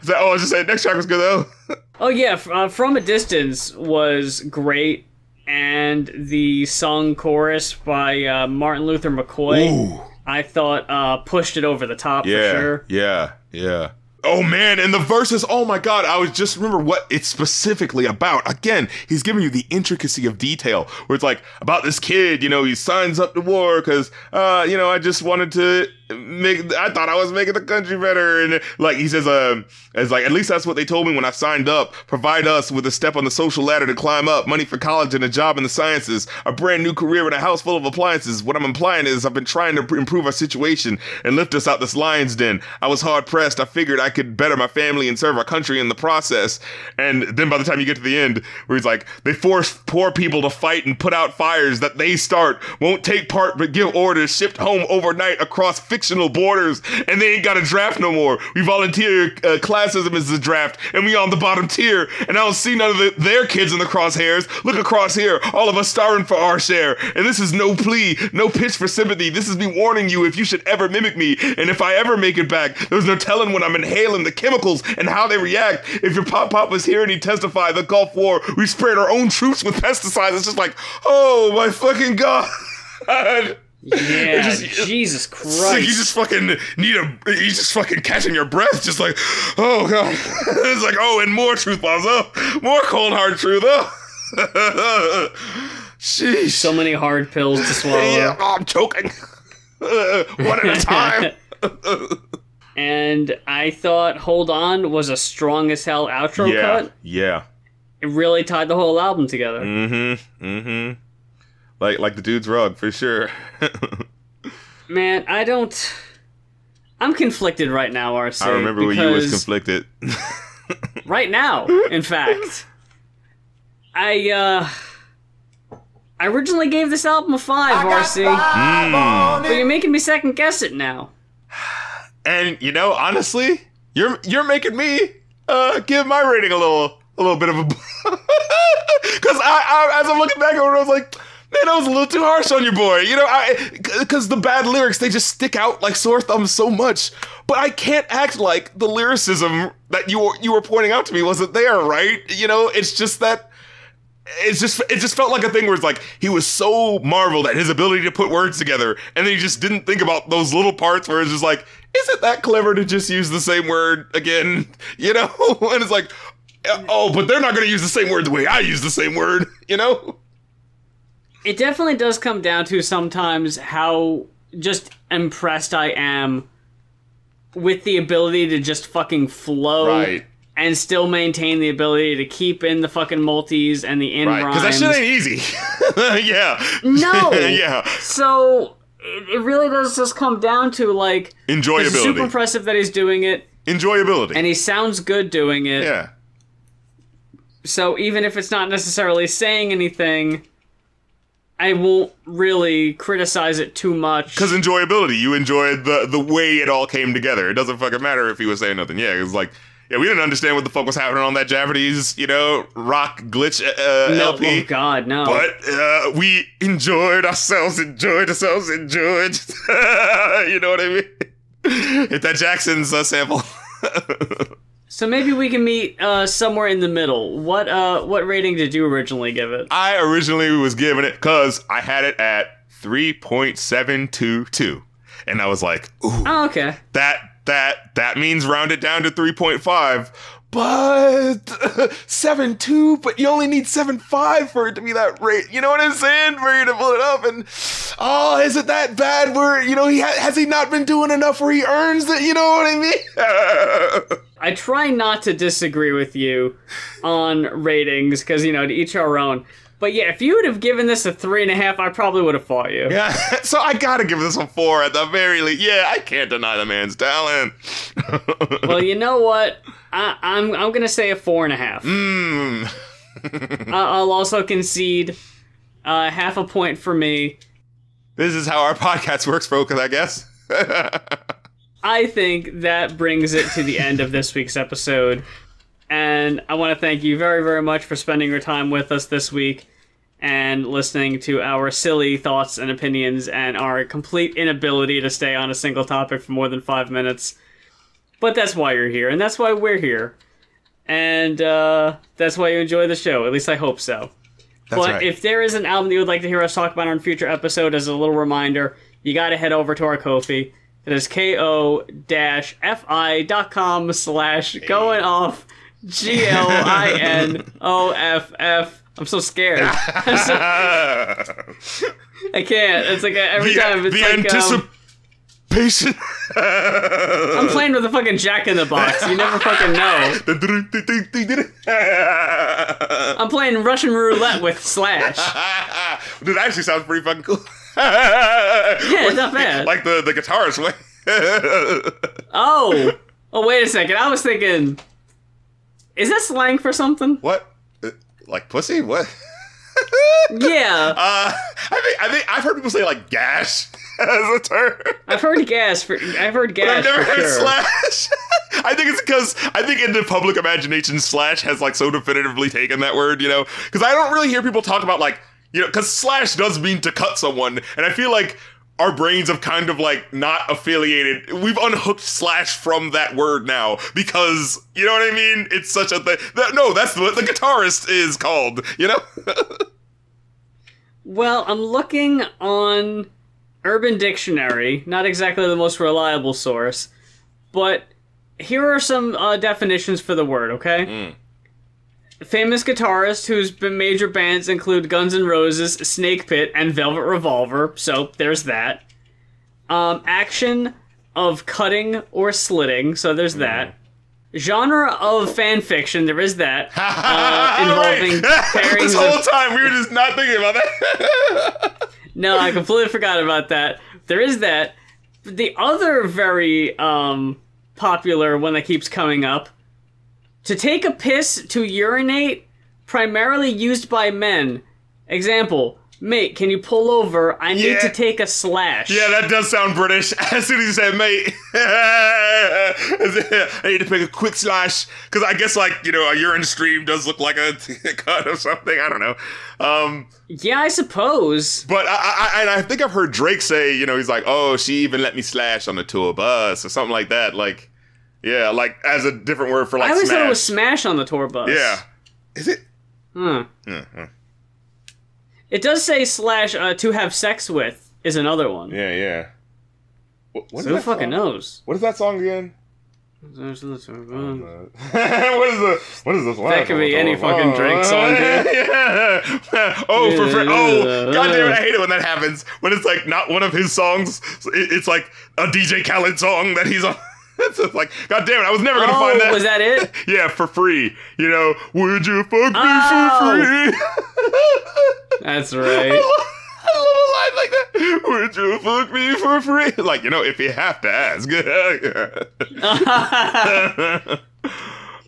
Is that, oh, I was just saying, next track was good though. [LAUGHS] Oh yeah, uh, from a distance was great, and the song chorus by uh, Martin Luther McCoy, Ooh. I thought uh, pushed it over the top for sure. yeah, yeah. Oh man, and the verses, oh my god, I was just remember what it's specifically about. Again, he's giving you the intricacy of detail where it's like about this kid, you know, he signs up to war because uh, you know, I just wanted to make I thought I was making the country better. And like he says, um, it's like at least that's what they told me when I signed up. Provide us with a step on the social ladder to climb up, money for college and a job in the sciences, a brand new career and a house full of appliances. What I'm implying is I've been trying to improve our situation and lift us out this lion's den. I was hard pressed. I figured I could better my family and serve our country in the process. And then by the time you get to the end, where he's like, they force poor people to fight and put out fires that they start, won't take part but give orders, shipped home overnight across fictional borders, and they ain't got a draft no more. We volunteer uh, classism is the draft, and we on the bottom tier, and I don't see none of the, their kids in the crosshairs. Look across here, all of us starving for our share, and this is no plea, no pitch for sympathy. This is me warning you if you should ever mimic me, and if I ever make it back, there's no telling when I'm the chemicals and how they react. If your pop pop was here and he testified the Gulf War, we sprayed our own troops with pesticides. It's just like, oh my fucking god. Yeah, just- Jesus Christ! like you just fucking need a. You just fucking catching your breath, just like, oh god. [LAUGHS] it's like, oh, and more truth bombs. Oh, more cold hard truth. Oh, [LAUGHS] sheesh. so many hard pills to swallow. [LAUGHS] yeah, oh, I'm choking. one at a time. And I thought "Hold On" was a strong as hell outro yeah, cut. yeah. It really tied the whole album together. Mm-hmm. Mm-hmm. Like, like the dude's rug for sure. [LAUGHS] Man, I don't. I'm conflicted right now, RC. I remember when you was conflicted. [LAUGHS] right now, in fact. I uh I originally gave this album a 5, RC. But you're making me second guess it now. And you know, honestly, you're you're making me uh give my rating a little a little bit of a because [LAUGHS] I, I as I'm looking back over, I was like, Man, I was a little too harsh on your boy. You know, I because the bad lyrics they just stick out like sore thumbs so much. But I can't act like the lyricism that you were, you were pointing out to me wasn't there, right? You know, it's just that it's just it just felt like a thing where it's like he was so marveled at his ability to put words together, and then he just didn't think about those little parts where it's just like, is it that clever to just use the same word again? You know, [LAUGHS] and it's like, oh, but they're not going to use the same word the way I use the same word. [LAUGHS] You know. It definitely does come down to sometimes how just impressed I am with the ability to just fucking flow Right. and still maintain the ability to keep in the fucking multis and the in Right, because that shit ain't easy. [LAUGHS] yeah. No. yeah. So it, it really does just come down to like it's super impressive that he's doing it Enjoyability. and he sounds good doing it. yeah. So even if it's not necessarily saying anything, I won't really criticize it too much. Because enjoyability, you enjoyed the the way it all came together. It doesn't fucking matter if he was saying nothing. Yeah, it's like, yeah, we didn't understand what the fuck was happening on that Japanese, you know, rock glitch uh, no, LP. oh god, no. But uh, we enjoyed ourselves, enjoyed ourselves, enjoyed. [LAUGHS] you know what I mean? Hit that Jackson's uh, sample. [LAUGHS] So maybe we can meet uh, somewhere in the middle. What uh, what rating did you originally give it? I originally was giving it because I had it at 3.722. And I was like, ooh, Oh, okay. that that that means round it down to 3.5 but [LAUGHS] seven two, but you only need seven five for it to be that rate. You know what i'm saying? For you to pull it up and oh is it that bad where you know he ha- has he not been doing enough where he earns it? You know what i mean? [LAUGHS] I try not to disagree with you on ratings because you know to each our own. But yeah, if you would have given this a three and a half, I probably would have fought you. yeah [LAUGHS] so i gotta give this a four at the very least yeah i can't deny the man's talent [LAUGHS] Well, you know what? I, I'm I'm gonna say a four and a half. mm. [LAUGHS] I- I'll also concede uh, half a point for me. this is how our podcast works folks i guess I think that brings it to the end of this week's episode. And I want to thank you very, very much for spending your time with us this week and listening to our silly thoughts and opinions and our complete inability to stay on a single topic for more than five minutes. But that's why you're here, and that's why we're here. And uh, that's why you enjoy the show. At least I hope so. That's but right. if there is an album that you would like to hear us talk about on a future episode, as a little reminder, you got to head over to our Ko-fi. It is ko-fi.com slash going off G-L-I-N-O-F-F. I'm so scared. I'm [LAUGHS] so- I can't. It's like every the, time it's the like um, anticipation I'm playing with a fucking Jack in the Box. You never fucking know. I'm playing Russian roulette with Slash. Dude, that actually sounds pretty fucking cool. Yeah, it's not bad. Like the, the guitarist way. Oh, oh, wait a second. I was thinking, is that slang for something? what? Uh, Like pussy? What? [LAUGHS] Yeah, Uh, I think I think I've heard people say like gash [LAUGHS] as a term. I've heard gas for. I've heard But I've never heard sure. slash. [LAUGHS] I think it's because I think in the public imagination, slash has like so definitively taken that word, you know. Because I don't really hear people talk about like you know, because slash does mean to cut someone, and I feel like our brains have kind of like not affiliated. We've unhooked slash from that word now because you know what I mean. It's such a thing. That, no, that's what the guitarist is called. You know. [LAUGHS] Well, I'm looking on Urban Dictionary, not exactly the most reliable source, but here are some uh, definitions for the word. Okay. Famous guitarist whose major bands include Guns N' Roses, Snake Pit, and Velvet Revolver. So there's that. Um, action of cutting or slitting. So there's that. Genre of fan fiction. There is that. [LAUGHS] Uh, involving [LAUGHS] pairings this of whole time we were just not thinking about that. [LAUGHS] No, I completely forgot about that. There is that. The other very um, popular one that keeps coming up to take a piss to urinate, primarily used by men. Example: Mate, can you pull over? I need Yeah. to take a slash. Yeah, that does sound British. [LAUGHS] As soon as you said, mate, [LAUGHS] I need to pick a quick slash because I guess like you know a urine stream does look like a [LAUGHS] cut or something. I don't know. Um, Yeah, I suppose. but I, I, I, and I think I've heard Drake say, you know, he's like, oh, she even let me slash on the tour bus or something like that. Like, yeah, like as a different word for like I always smash. thought it was smash on the tour bus. yeah, is it? Hmm. Yeah, yeah, It does say slash uh, to have sex with is another one. yeah. yeah. What, what So who is that fucking song? knows? What is that song again? [LAUGHS] What is the what is this? That could be any fucking Drake song, dude. [LAUGHS] yeah. Oh, for free. Oh, goddamn! I hate it when that happens. When it's like not one of his songs. It's like a DJ Khaled song that he's on. [LAUGHS] [LAUGHS] It's just like, God damn it! I was never gonna find Oh, that. was that it? [LAUGHS] yeah, for free. You know, would you fuck me Oh. for free? [LAUGHS] That's right. I love a line like that. Would you fuck me for free? Like, you know, if you have to ask.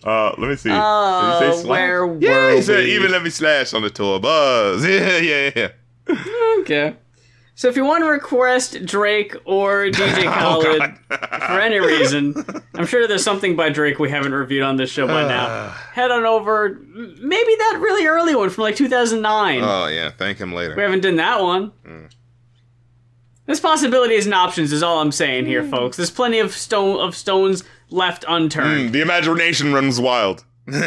uh, let me see. Did he Oh, say slash? where Yeah, were he said we? even let me slash on the tour bus. Yeah, yeah, yeah. Okay. So if you want to request Drake or [LAUGHS] DJ Oh, Khaled for any reason, I'm sure there's something by Drake we haven't reviewed on this show by now. Uh. Head on over, maybe that really early one from like 2009. Oh yeah, thank him later. we haven't done that one. Mm. There's possibilities and options, is all I'm saying here, mm. folks. There's plenty of stone of stones left unturned. Mm, the imagination runs wild. [LAUGHS]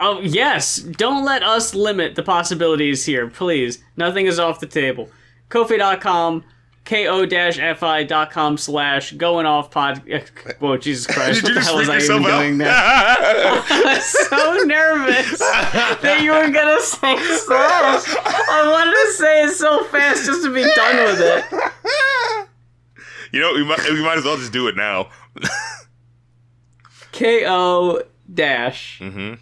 Oh yes, don't let us limit the possibilities here, please. Nothing is off the table. Kofi.com, ko-fi.com slash going off pod. [LAUGHS] Whoa, Jesus Christ! What the hell was I even doing there? I was [LAUGHS] [LAUGHS] so nervous that you were gonna say slash. I wanted to say it so fast just to be done with it. you know, we might we might as well just do it now. Ko dash mm-hmm.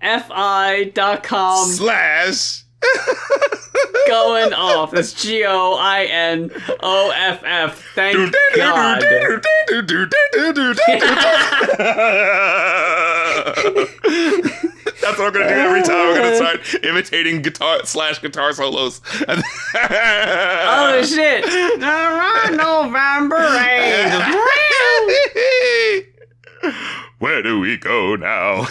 fi dot com Slash. Going off. That's G O I N O F F. Thank God. That's what I'm gonna do every time. I'm gonna start imitating guitar slash guitar solos. Oh shit! November rain. Where do we go now?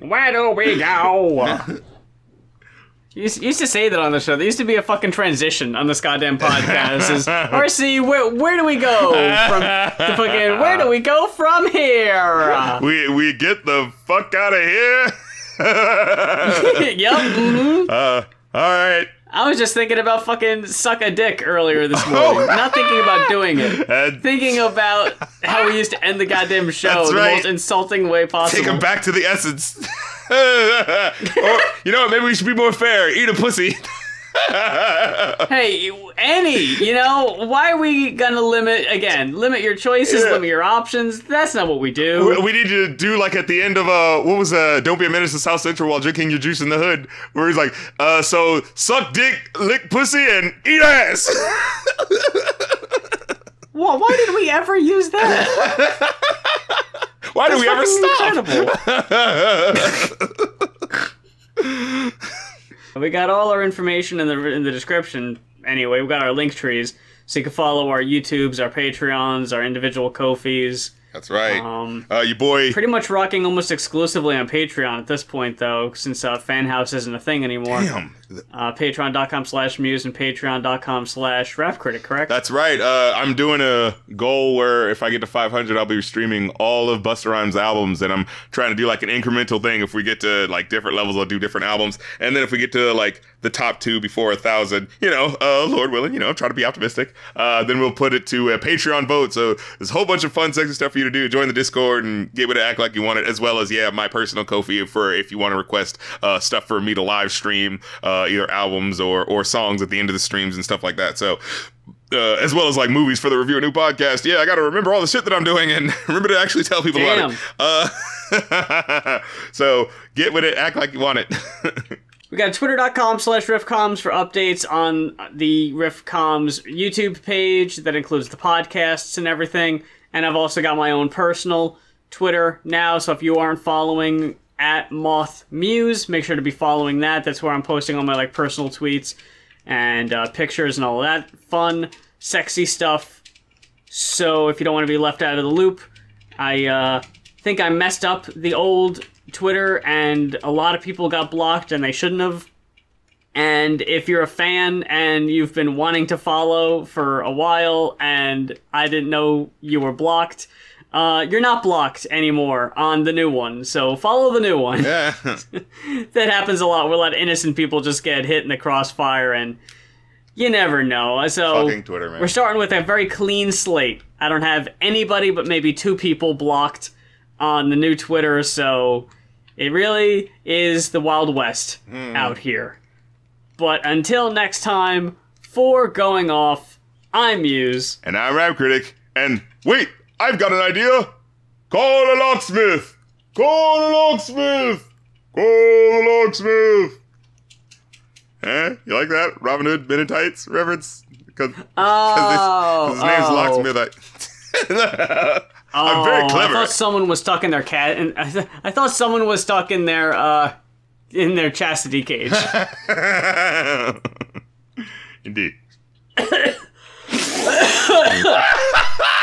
Where do we go? Used used to say that on the show. There used to be a fucking transition on this goddamn podcast. Is [LAUGHS] RC, where where do we go from the fucking? Where do we go from here? we we get the fuck out of here. [LAUGHS] yep. [LAUGHS] mhm. uh, all right. I was just thinking about fucking suck a dick earlier this morning. Not thinking about doing it. Thinking about how we used to end the goddamn show That's the right. most insulting way possible. take him back to the essence. [LAUGHS] or you know what? Maybe we should be more fair. Eat a pussy. [LAUGHS] Hey, any, you know, why are we gonna limit again? Limit your choices, Yeah. limit your options. That's not what we do. We- We need to do like at the end of uh what was uh Don't be a menace to South Central while drinking your juice in the hood, where he's like, uh so suck dick, lick pussy, and eat ass. Whoa, why did we ever use that? [LAUGHS] Why do we ever Fucking stop? incredible. [LAUGHS] we got all our information in the in the description. Anyway, we got our link trees, so you can follow our YouTubes, our Patreons, our individual Ko-fis. That's right. Um, uh, your boy. pretty much rocking almost exclusively on Patreon at this point, though, since uh, Fanhouse isn't a thing anymore. Damn. Uh, Patreon.com slash Mues and Patreon.com slash Rap Critic, correct? That's right. Uh, I'm doing a goal where if I get to 500, I'll be streaming all of Busta Rhymes' albums, and I'm trying to do like an incremental thing. If we get to like different levels, I'll do different albums, and then if we get to like the top two before a thousand, you know, uh, Lord willing, you know, try to be optimistic. Uh, then we'll put it to a Patreon vote. So there's a whole bunch of fun, sexy stuff for you to do. Join the Discord and get with it, act like you want it, as well as yeah, my personal Ko-fi for if you want to request uh, stuff for me to live stream, uh, either albums or or songs at the end of the streams and stuff like that. So uh, as well as like movies for the review a new podcast. Yeah, I got to remember all the shit that I'm doing and [LAUGHS] remember to actually tell people about it. Uh, [LAUGHS] so get with it, act like you want it. [LAUGHS] We got twitter.com slash riffcoms for updates on the riffcoms YouTube page that includes the podcasts and everything. And I've also got my own personal Twitter now, so if you aren't following at Moth Mues. Make sure to be following that. That's where I'm posting all my like personal tweets and uh, pictures and all that fun, sexy stuff. So if you don't want to be left out of the loop, I uh, think I messed up the old Twitter, and a lot of people got blocked, and they shouldn't have. And if you're a fan and you've been wanting to follow for a while, and I didn't know you were blocked, uh, you're not blocked anymore on the new one. So follow the new one. Yeah. [LAUGHS] that happens a lot. Where a lot of innocent people just get hit in the crossfire, and you never know. So Fucking Twitter, man. we're starting with a very clean slate. I don't have anybody but maybe two people blocked on the new Twitter, so it really is the Wild West Hmm. out here. But until next time, for going off, I'm Mues. and I'm Rap Critic. And wait, I've got an idea. Call a locksmith. Call a locksmith. Call a locksmith. Eh? You like that? Robin Hood, Men in Tights reference? Because Oh, his name's oh. Locksmith. I, [LAUGHS] [LAUGHS] I'm very Oh, clever. I thought someone was stuck in their cat, and I, th- I thought someone was stuck in their uh, in their chastity cage. [LAUGHS] [LAUGHS] Indeed. [COUGHS] [LAUGHS]